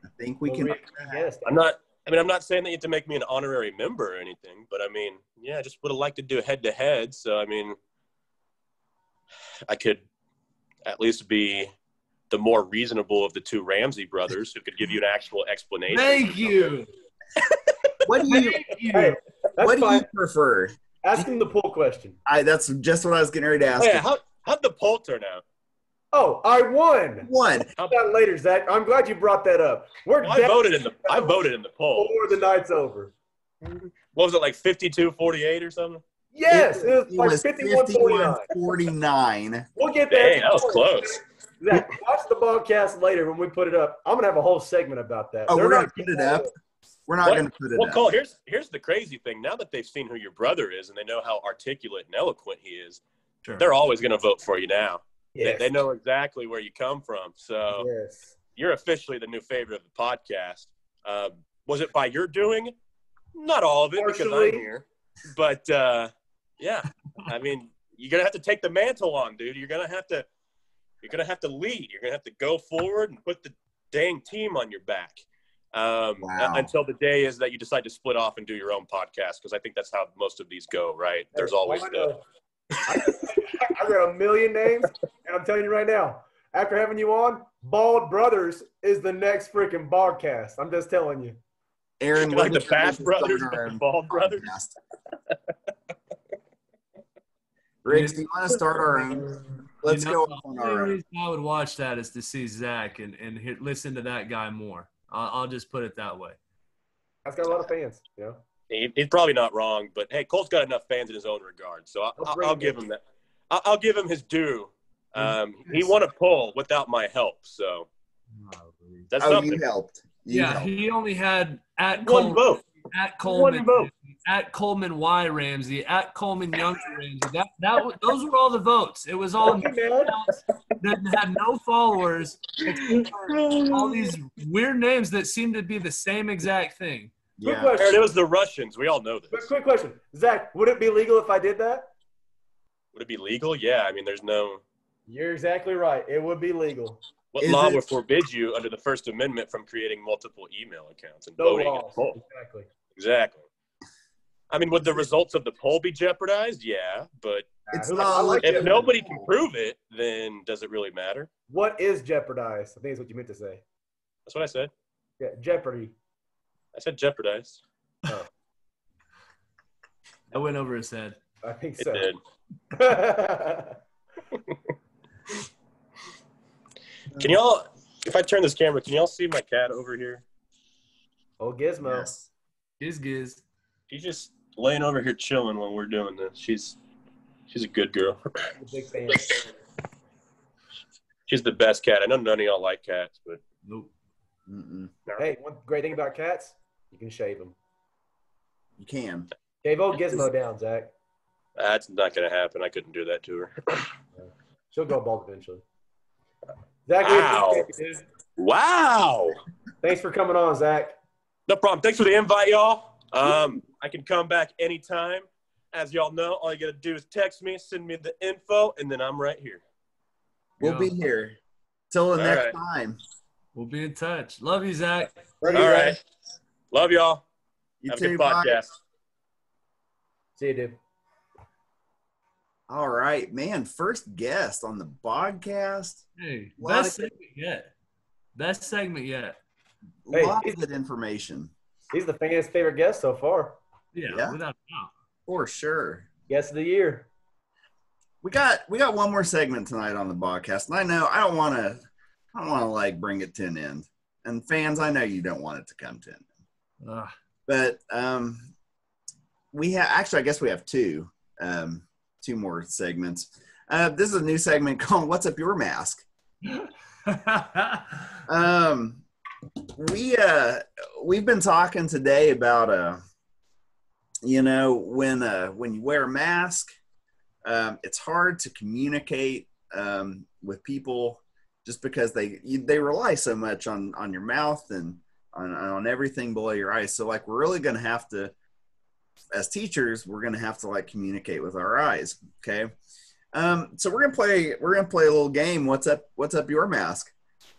I think we Well, can. we- yes. I'm not. I mean, I'm not saying that you have to make me an honorary member or anything, but I mean, yeah, I just would have liked to do a head to head. So I mean, I could at least be the more reasonable of the two Ramsey brothers who could give you an actual explanation. Thank you. What do you you. Hey, that's What do you prefer? Ask him the poll question. I that's just what I was getting ready to ask. Yeah, how how'd the poll turn out? Oh, I won. One. How about later, Zac? I'm glad you brought that up. We're Well, I voted in the I voted in the poll. before the night's over. What was it like 52 48 or something? Yes, it was It like was 51 49. 49. We'll get there. Dang, that was close. Zac, watch the podcast later when we put it up. I'm gonna have a whole segment about that. Oh, They're we're gonna not- put it up. We're not going to put it Well, up. Cole, here's here's the crazy thing. Now that they've seen who your brother is and they know how articulate and eloquent he is, Sure. they're always going to vote for you now. Yes. They, they know exactly where you come from. So yes. you're officially the new favorite of the podcast. Um, was it by your doing? Not all of it because I'm here, but uh, yeah, I mean, you're gonna have to take the mantle on, dude. You're gonna have to, you're gonna have to lead. You're gonna have to go forward and put the dang team on your back. Um, Wow. Until the day is that you decide to split off and do your own podcast, because I think that's how most of these go, right? There's always the know. I got a million names, and I'm telling you right now, after having you on, Bald Brothers is the next freaking podcast. I'm just telling you. Aaron, like when the did Bash Brothers, our but the own Brothers. podcast? Riggs, do you want to start our own? Let's You know, go on The our only own. reason I would watch that is to see Zac and and hear, listen to that guy more. I'll, I'll just put it that way. That's got a lot of fans, you know. He, he's probably not wrong, but hey, Cole's got enough fans in his own regard, so I'll, I'll, I'll give him that. I'll, I'll give him his due. Um, he won a poll without my help, so that's Oh, something. you helped. You Yeah, helped. he only had at One Coleman, vote. At One Coleman, vote. at Coleman Y Ramsey, at Coleman Younger Ramsey. That that wa- those were all the votes. It was all Hey, man. that had no followers. All these weird names that seem to be the same exact thing. Quick Yeah. question. Aaron, it was the Russians. We all know Quick, this. quick question. Zac, would it be legal if I did that? Would it be legal? Yeah. I mean, there's no. You're exactly right. It would be legal. What Is law it- would forbid you under the First Amendment from creating multiple email accounts and No voting? in a laws. Exactly. Exactly. I mean, would the results of the poll be jeopardized? Yeah, but It's who- not like if that. nobody can prove it, then does it really matter? What is jeopardized? I think is what you meant to say. That's what I said. Yeah, Jeopardy. I said jeopardized. Oh. That went over his head. I think It so. did. Can y'all, if I turn this camera, can y'all see my cat over here? Oh, Gizmo. Yes. Giz giz. She's just laying over here chilling when we're doing this. She's she's a good girl. I'm a big fan. She's the best cat. I know none of y'all like cats, but Nope. Mm-mm. Hey, one great thing about cats, you can shave them. You can. Shave old Gizmo down, Zac. that's not gonna happen. I couldn't do that to her. She'll go bald eventually. Zac, Wow. we appreciate you, dude. Wow. Thanks for coming on, Zac. No problem. Thanks for the invite, y'all. Um, I can come back anytime. As y'all know, all you gotta do is text me, send me the info, and then I'm right here. We'll Yeah. be here till the All next right. time. We'll be in touch. Love you, Zac. Love All you, right. Zac. Love y'all. You Have a too. good Bye. podcast. See you, dude. All right, man. First guest on the podcast. Hey, Lot best of- segment yet. Best segment yet. Hey, Lots of good information He's the fans' favorite guest so far. Yeah, Yeah. without a doubt. for sure. Guest of the year. We got we got one more segment tonight on the podcast, and I know I don't want to I don't want to like bring it to an end. And fans, I know you don't want it to come to an end. Ugh. but um, we have actually i guess we have two um, two more segments uh, this is a new segment called what's up your mask um, we uh, we've been talking today about uh, you know when uh, when you wear a mask um, it's hard to communicate um, with people just because they you, they rely so much on on your mouth and on, on everything below your eyes. So like we're really going to have to, as teachers, we're to have to like communicate with our eyes. Okay. Um, so we're gonna play. We're gonna play a little game. What's up? What's up your mask?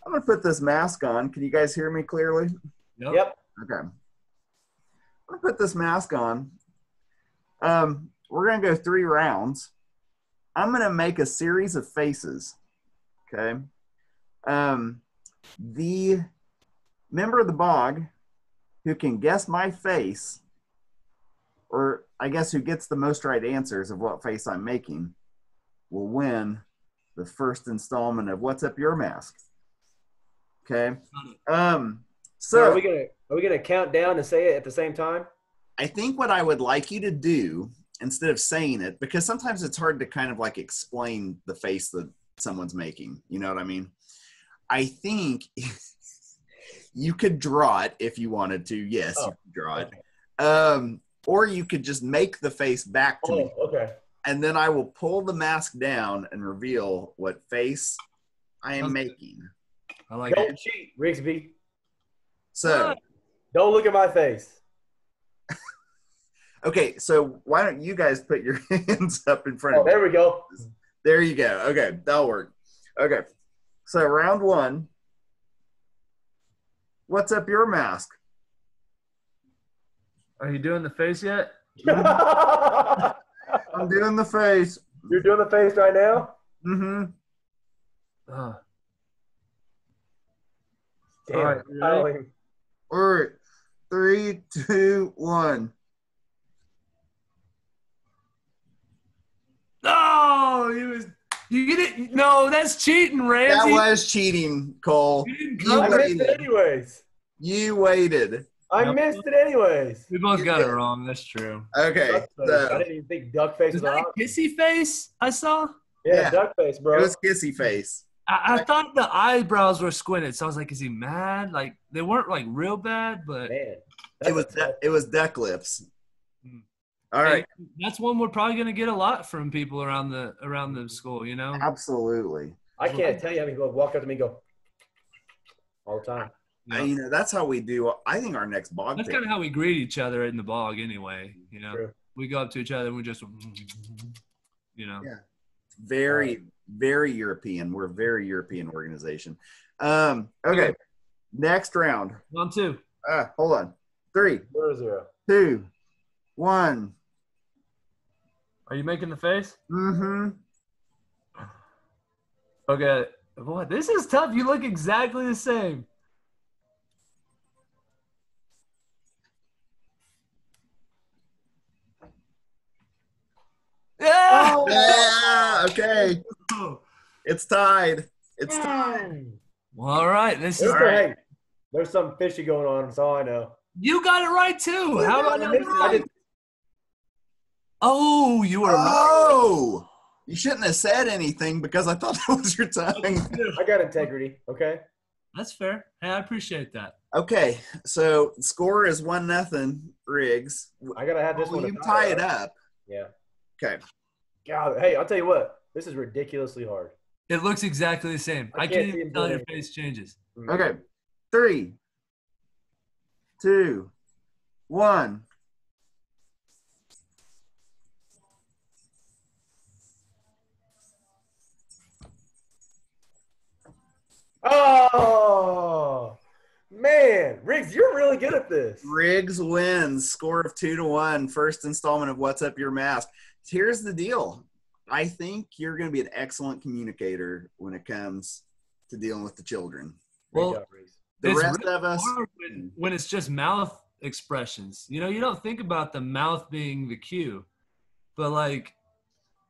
I'm gonna put this mask on. Can you guys hear me clearly? Yep. Yep. Okay. I'm gonna put this mask on. Um, we're gonna go three rounds. I'm gonna make a series of faces. Okay. Um, the member of the bog who can guess my face, or I guess who gets the most right answers of what face I'm making, will win the first installment of What's Up Your Mask. Okay. Um, So so are we gonna are we gonna count down and say it at the same time? I think what I would like you to do instead of saying it, because sometimes it's hard to kind of like explain the face that someone's making. You know what I mean? I think you could draw it if you wanted to. Yes, Oh, you could draw it. Um, or you could just make the face back to me, Oh, okay. and then I will pull the mask down and reveal what face I am Okay. making. I like Don't it. cheat, Rigsby. So, Don't look at my face. okay, so why don't you guys put your hands up in front Oh, of me? there we go. There you go. Okay, that'll work. Okay, so round one. What's up your mask? Are you doing the face yet? I'm doing the face. You're doing the face right now. Mm-hmm. Ugh. Damn. All right, you ready? Halloween. All right, three, two, one. No, you was you didn't. No, that's cheating, That Ramsey. was cheating, Cole. You didn't You I come- were- missed it anyways. You waited. I Yep. missed it anyways. We both You got it wrong. That's true. Okay, Duck face. I didn't even think duck face Is was that an a option. kissy face I saw? Yeah, Yeah. duck face, bro. it was kissy face. I, I thought the eyebrows were squinted, so I was like, "Is he mad?" Like they weren't like real bad, but Man, It was that's- it was deck lips. Hmm. All right, Hey, that's one we're probably gonna get a lot from people around the around the school. You know, absolutely. I can't tell you how many people walk up to me and go all the time. Yeah. I- you know that's how we do. I think our next bog. that's kind of how we greet each other in the bog, anyway. You know, True. we go up to each other and we just, you know, Yeah. very very european we're a very european organization um okay next round one two. uh hold on three Zero zero. two one Are you making the face? mm-hmm Okay. Boy, this is tough. You look exactly the same. Yeah. yeah okay it's tied it's tied. Well, all right. This is There's, All right. hey, there's something fishy going on. That's all I know. You got it right too. How do I know? I did- Oh, you were right. Oh, you shouldn't have said anything because I thought that was your tongue. I got integrity. Okay. That's fair. Hey, I appreciate that. Okay, so score is one nothing. Riggs. I gotta have this Well, one. you to tie it up. Yeah. Okay. God, hey, I'll tell you what. This is ridiculously hard. It looks exactly the same. I I, can't can't even tell doing your face changes. Hmm. Okay. Three, two, one. Oh man, Riggs, you're really good at this. Riggs wins. Score of two to one. First installment of What's Up Your Mask. Here's the deal. I think you're going to be an excellent communicator when it comes to dealing with the children. Well. The rest really of us, when, mm. when it's just mouth expressions. You know, you don't think about the mouth being the cue, but like,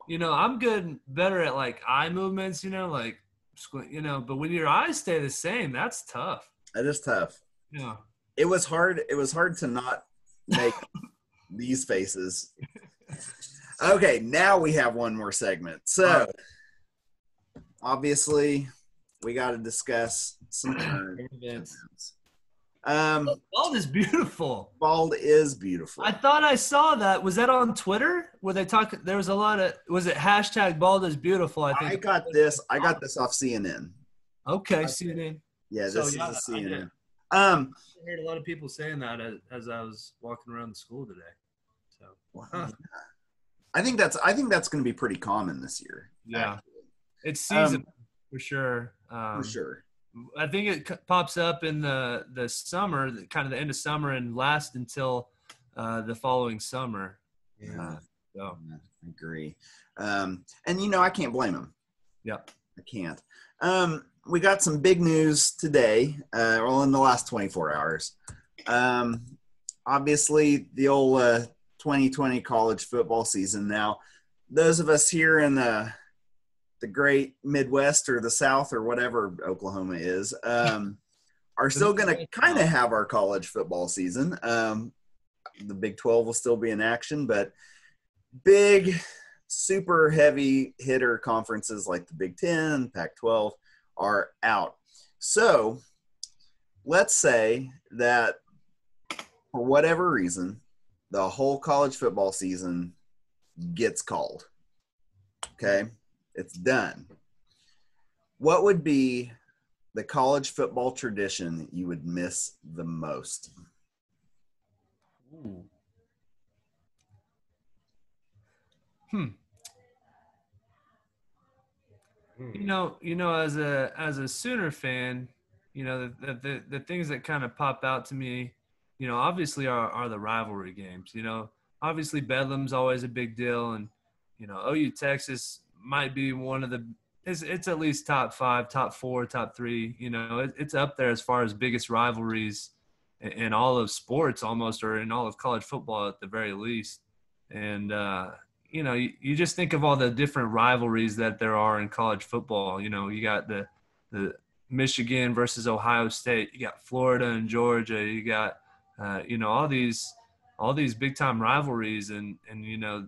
you know, I'm good, better at like eye movements. You know, like, squint, you know, but when your eyes stay the same, that's tough. it is tough. Yeah. It was hard. It was hard to not make these faces. Okay, now we have one more segment. So, obviously, we got to discuss some current events. Um, Bald is beautiful. bald is beautiful. I thought I saw that. Was that on Twitter? Where they talk? There was a lot of. Was it hashtag bald is beautiful? I think. I got this. I got this off CNN. Okay, CNN. Yeah, this yeah, is did. CNN. Um, I heard a lot of people saying that as, as I was walking around the school today. So yeah. I think that's I think that's going to be pretty common this year. Yeah. actually, it's Um, season for sure. Um, for sure. I think it c- pops up in the the summer, the- kind of the end of summer, and lasts until uh, the following summer. Yeah, So yeah, I agree. Um, and you know, I can't blame him. Yep. I can't. Um, we got some big news today. Uh, well, in the last 24 hours. Um, obviously, the old uh, 2020 college football season. Now, those of us here in the the great Midwest or the South or whatever Oklahoma is, um, are still going to kind of have our college football season. Um, the Big 12 will still be in action, but big, super heavy hitter conferences like the Big 10, Pac 12 are out. So let's say that for whatever reason, the whole college football season gets called. Okay, it's done. What would be the college football tradition you would miss the most? Ooh. Hmm. Hmm. You know, you know, as a as a Sooner fan, you know the the, the things that kind of pop out to me, you know, obviously are are the rivalry games. You know, obviously Bedlam's always a big deal, and you know, OU Texas might be one of the. It's, it's at least top five, top four, top three. You know, it, it's up there as far as biggest rivalries in, in all of sports, almost, or in all of college football at the very least. And uh, you know, you, you just think of all the different rivalries that there are in college football. You know, you got the the Michigan versus Ohio State. You got Florida and Georgia. You got uh, you know all these all these big time rivalries, and and you know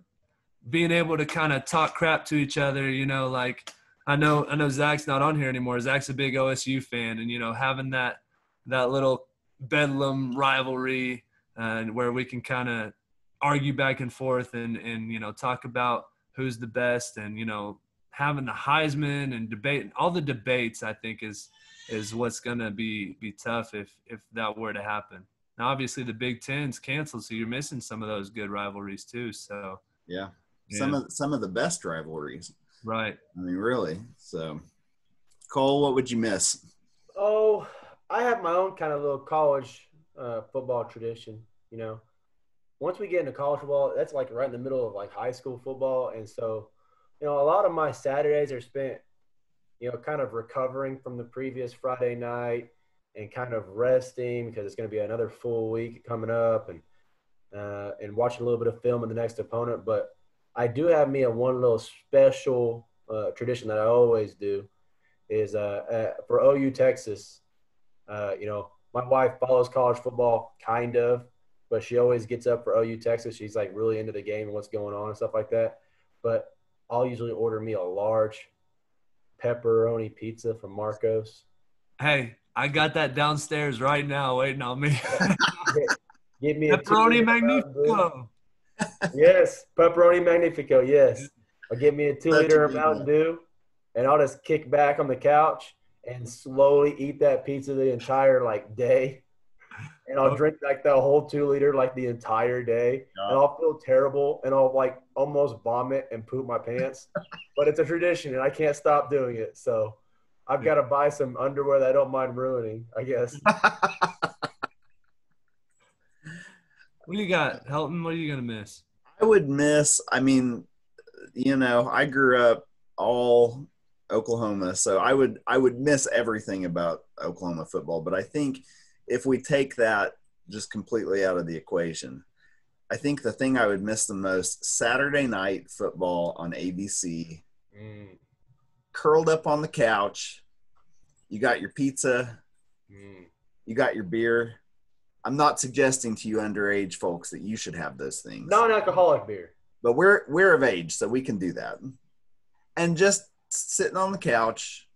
being able to kind of talk crap to each other. You know, like I know I know Zac's not on here anymore. Zac's a big OSU fan, and you know having that that little bedlam rivalry and where we can kind of argue back and forth and and you know talk about who's the best and you know having the Heisman and debate all the debates I think is is what's gonna be be tough if if that were to happen. Now obviously the Big Ten's canceled, so you're missing some of those good rivalries too. So Yeah, some of some of the best rivalries. right. I mean, really. So, Cole, what would you miss? Oh, I have my own kind of little college uh, football tradition. You know, once we get into college football, that's like right in the middle of like high school football, and so you know, a lot of my Saturdays are spent, you know, kind of recovering from the previous Friday night and kind of resting because it's going to be another full week coming up, and uh, and watching a little bit of film of the next opponent. But I do have me a one little special uh, tradition that I always do is uh, for OU Texas. Uh, you know, my wife follows college football, kind of, but she always gets up for OU Texas. She's like really into the game and what's going on and stuff like that. But I'll usually order me a large pepperoni pizza from Marco's. Hey, I got that downstairs right now waiting on me. Give me a Pepperoni two-liter Mountain Dew. Magnifico. Uh, yes, pepperoni magnifico. Yes, I'll give me a two-liter of Mountain. Dew, and I'll just kick back on the couch and slowly eat that pizza the entire like day. And I'll Oh. drink like the whole two liter like the entire day, Yeah. and I'll feel terrible, and I'll like almost vomit and poop my pants. but it's a tradition, and I can't stop doing it. So I've got to buy some underwear that I don't mind ruining. I guess. What do you got, Helton? What are you gonna miss? I would miss. I mean, you know, I grew up all Oklahoma, so I would I would miss everything about Oklahoma football. But I think if we take that just completely out of the equation, I think the thing I would miss the most Saturday night football on ABC, Mm, curled up on the couch. You got your pizza, mm. you got your beer. I'm not suggesting to you underage folks that you should have those things. Non-alcoholic beer. but we're we're of age so we can do that and just sitting on the couch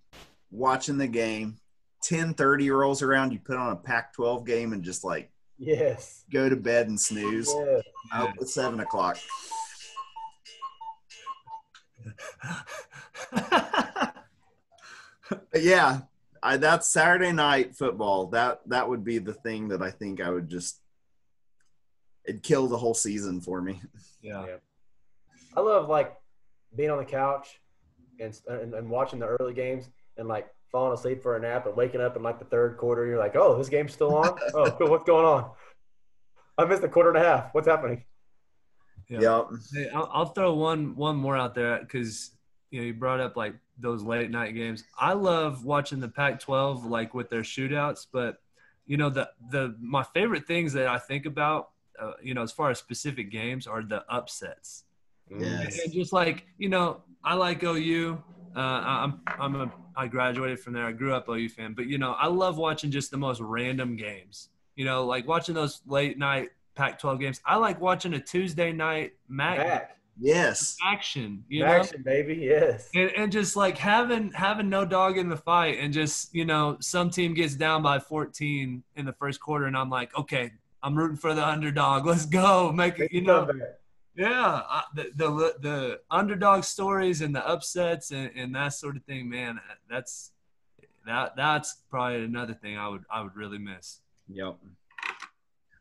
watching the game 10 30 rolls around you put on a pac 12 game and just like Yes. go to bed and snooze Yeah. at seven o'clock yeah I, that's saturday night football that that would be the thing that i think i would just it'd kill the whole season for me yeah. I love like being on the couch and, and and watching the early games and like falling asleep for a nap and waking up in like the third quarter. You're like, oh, this game's still on. Oh, cool. What's going on? I missed a quarter and a half. What's happening? Yeah. yeah Hey, I'll, I'll throw one one more out there because you know you brought up like those late night games. I love watching the Pac-12 like with their shootouts, but you know the the my favorite things that I think about, uh, you know, as far as specific games are the upsets. Yes. And just like you know, I like OU. Uh, I'm I'm a I graduated from there. I grew up OU fan, but you know, I love watching just the most random games. You know, like watching those late night Pac-12 games. I like watching a Tuesday night MAC Back. Yes action. You know, Action, baby. Yes. and, and just like having having no dog in the fight, and just you know, some team gets down by 14 in the first quarter, and I'm like, okay, I'm rooting for the underdog. Let's go, make it. You know, yeah, I, the, the the underdog stories and the upsets and, and that sort of thing, man. That's that that's probably another thing I would I would really miss. Yep.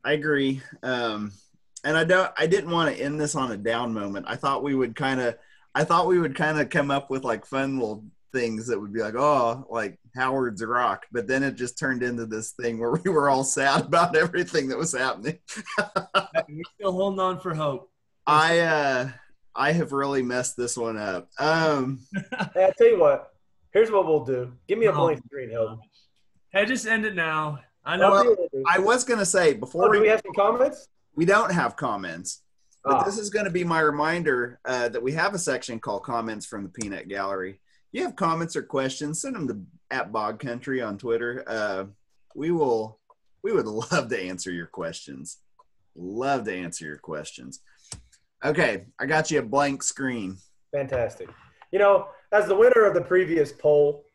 I agree. Um, and I don't I didn't want to end this on a down moment. I thought we would kind of I thought we would kind of come up with like fun little things that would be like, oh, like Howard's rock. But then it just turned into this thing where we were all sad about everything that was happening. We're still holding on for hope. I uh I have really messed this one up. Um Hey, I tell you what. Here's what we'll do. Give me a blank screen, Helton. Hey, just end it now. I know. I'll tell you what we'll do. I was gonna say before Oh, do we, we have some comments? We don't have comments. But Ah. this is going to be my reminder uh, that we have a section called comments from the Peanut Gallery. If you have comments or questions, send them to at Bog Country on Twitter. Uh, we will, we would love to answer your questions. Love to answer your questions. Okay, I got you a blank screen. Fantastic. You know, as the winner of the previous poll,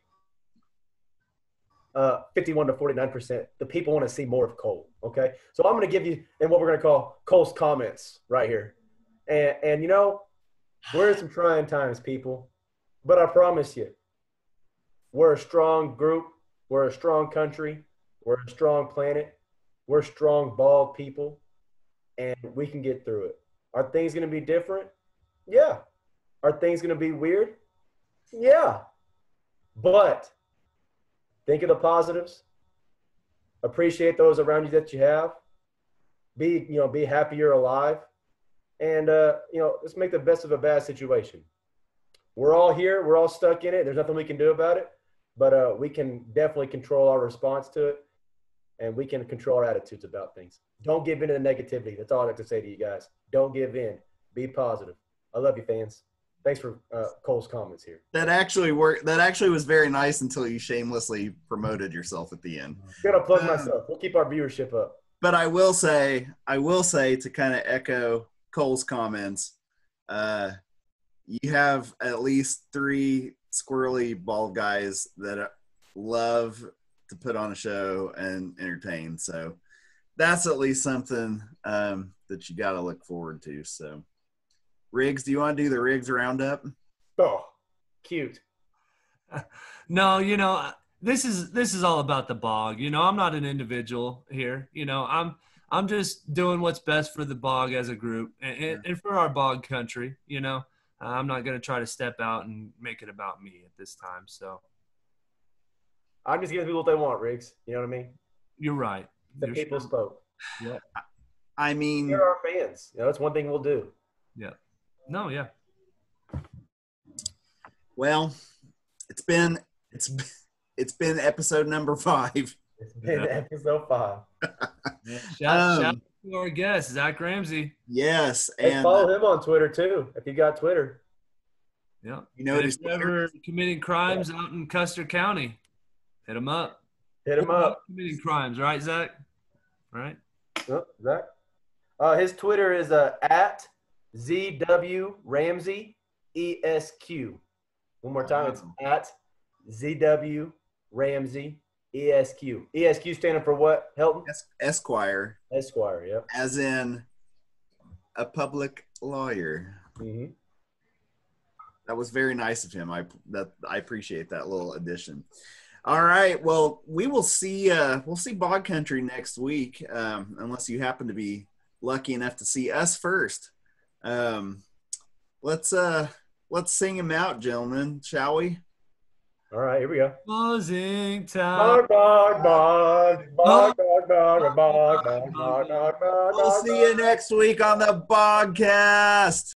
uh, 51 to 49%, the people want to see more of Cole. Okay. So I'm going to give you, and what we're going to call Cole's comments right here. And, and, you know, we're in some trying times, people, but I promise you, we're a strong group. We're a strong country. We're a strong planet. We're strong, bald people, and we can get through it. Are things going to be different? Yeah. Are things going to be weird? Yeah. But think of the positives. Appreciate those around you that you have. Be, you know, be happy you're alive. And, uh, you know, let's make the best of a bad situation. We're all here. We're all stuck in it. There's nothing we can do about it. But uh, we can definitely control our response to it. And we can control our attitudes about things. Don't give in to the negativity. That's all I like to say to you guys. Don't give in. Be positive. I love you, fans. Thanks for uh, Cole's comments here. That actually worked. That actually was very nice until you shamelessly promoted yourself at the end. Gonna plug Um, myself. We'll keep our viewership up. But I will say, I will say to kind of echo Cole's comments, uh, you have at least three squirrely bald guys that love to put on a show and entertain. So that's at least something um, that you got to look forward to. So, Riggs, do you want to do the Riggs roundup? Oh, cute. No, you know, this is this is all about the bog. You know, I'm not an individual here. You know, I'm I'm just doing what's best for the bog as a group and, and, and for our bog country. You know, uh, I'm not going to try to step out and make it about me at this time. So I'm just giving people what they want, Riggs. You know what I mean? you're right. The You're people sure- spoke. Yeah. I mean, They're our fans. You know, that's one thing we'll do. No, yeah. well, it's been it's it's been episode number five. It's been episode five. Shout, Um, shout out to our guest, Zac Ramsey. Yes, Hey, and follow him on Twitter too. If you got Twitter, Yeah. you know And his if you're ever committing crimes out in Custer County, hit him up. hit him up. Committing crimes, right, Zac? Right. Oh, Zac. Uh, his Twitter is uh, at ZW Ramsey ESQ. One more time, it's at ZW Ramsey ESQ. ESQ standing for what? Helton? Es- Esquire, Esquire, yep. as in a public lawyer. hmm That was very nice of him. I that I appreciate that little addition. All right, well, we will see. Uh, we'll see Bog Country next week, um, unless you happen to be lucky enough to see us first. Um, let's uh, let's sing him out, gentlemen, shall we? All right, here we go. Closing time. We'll see you next week on the podcast.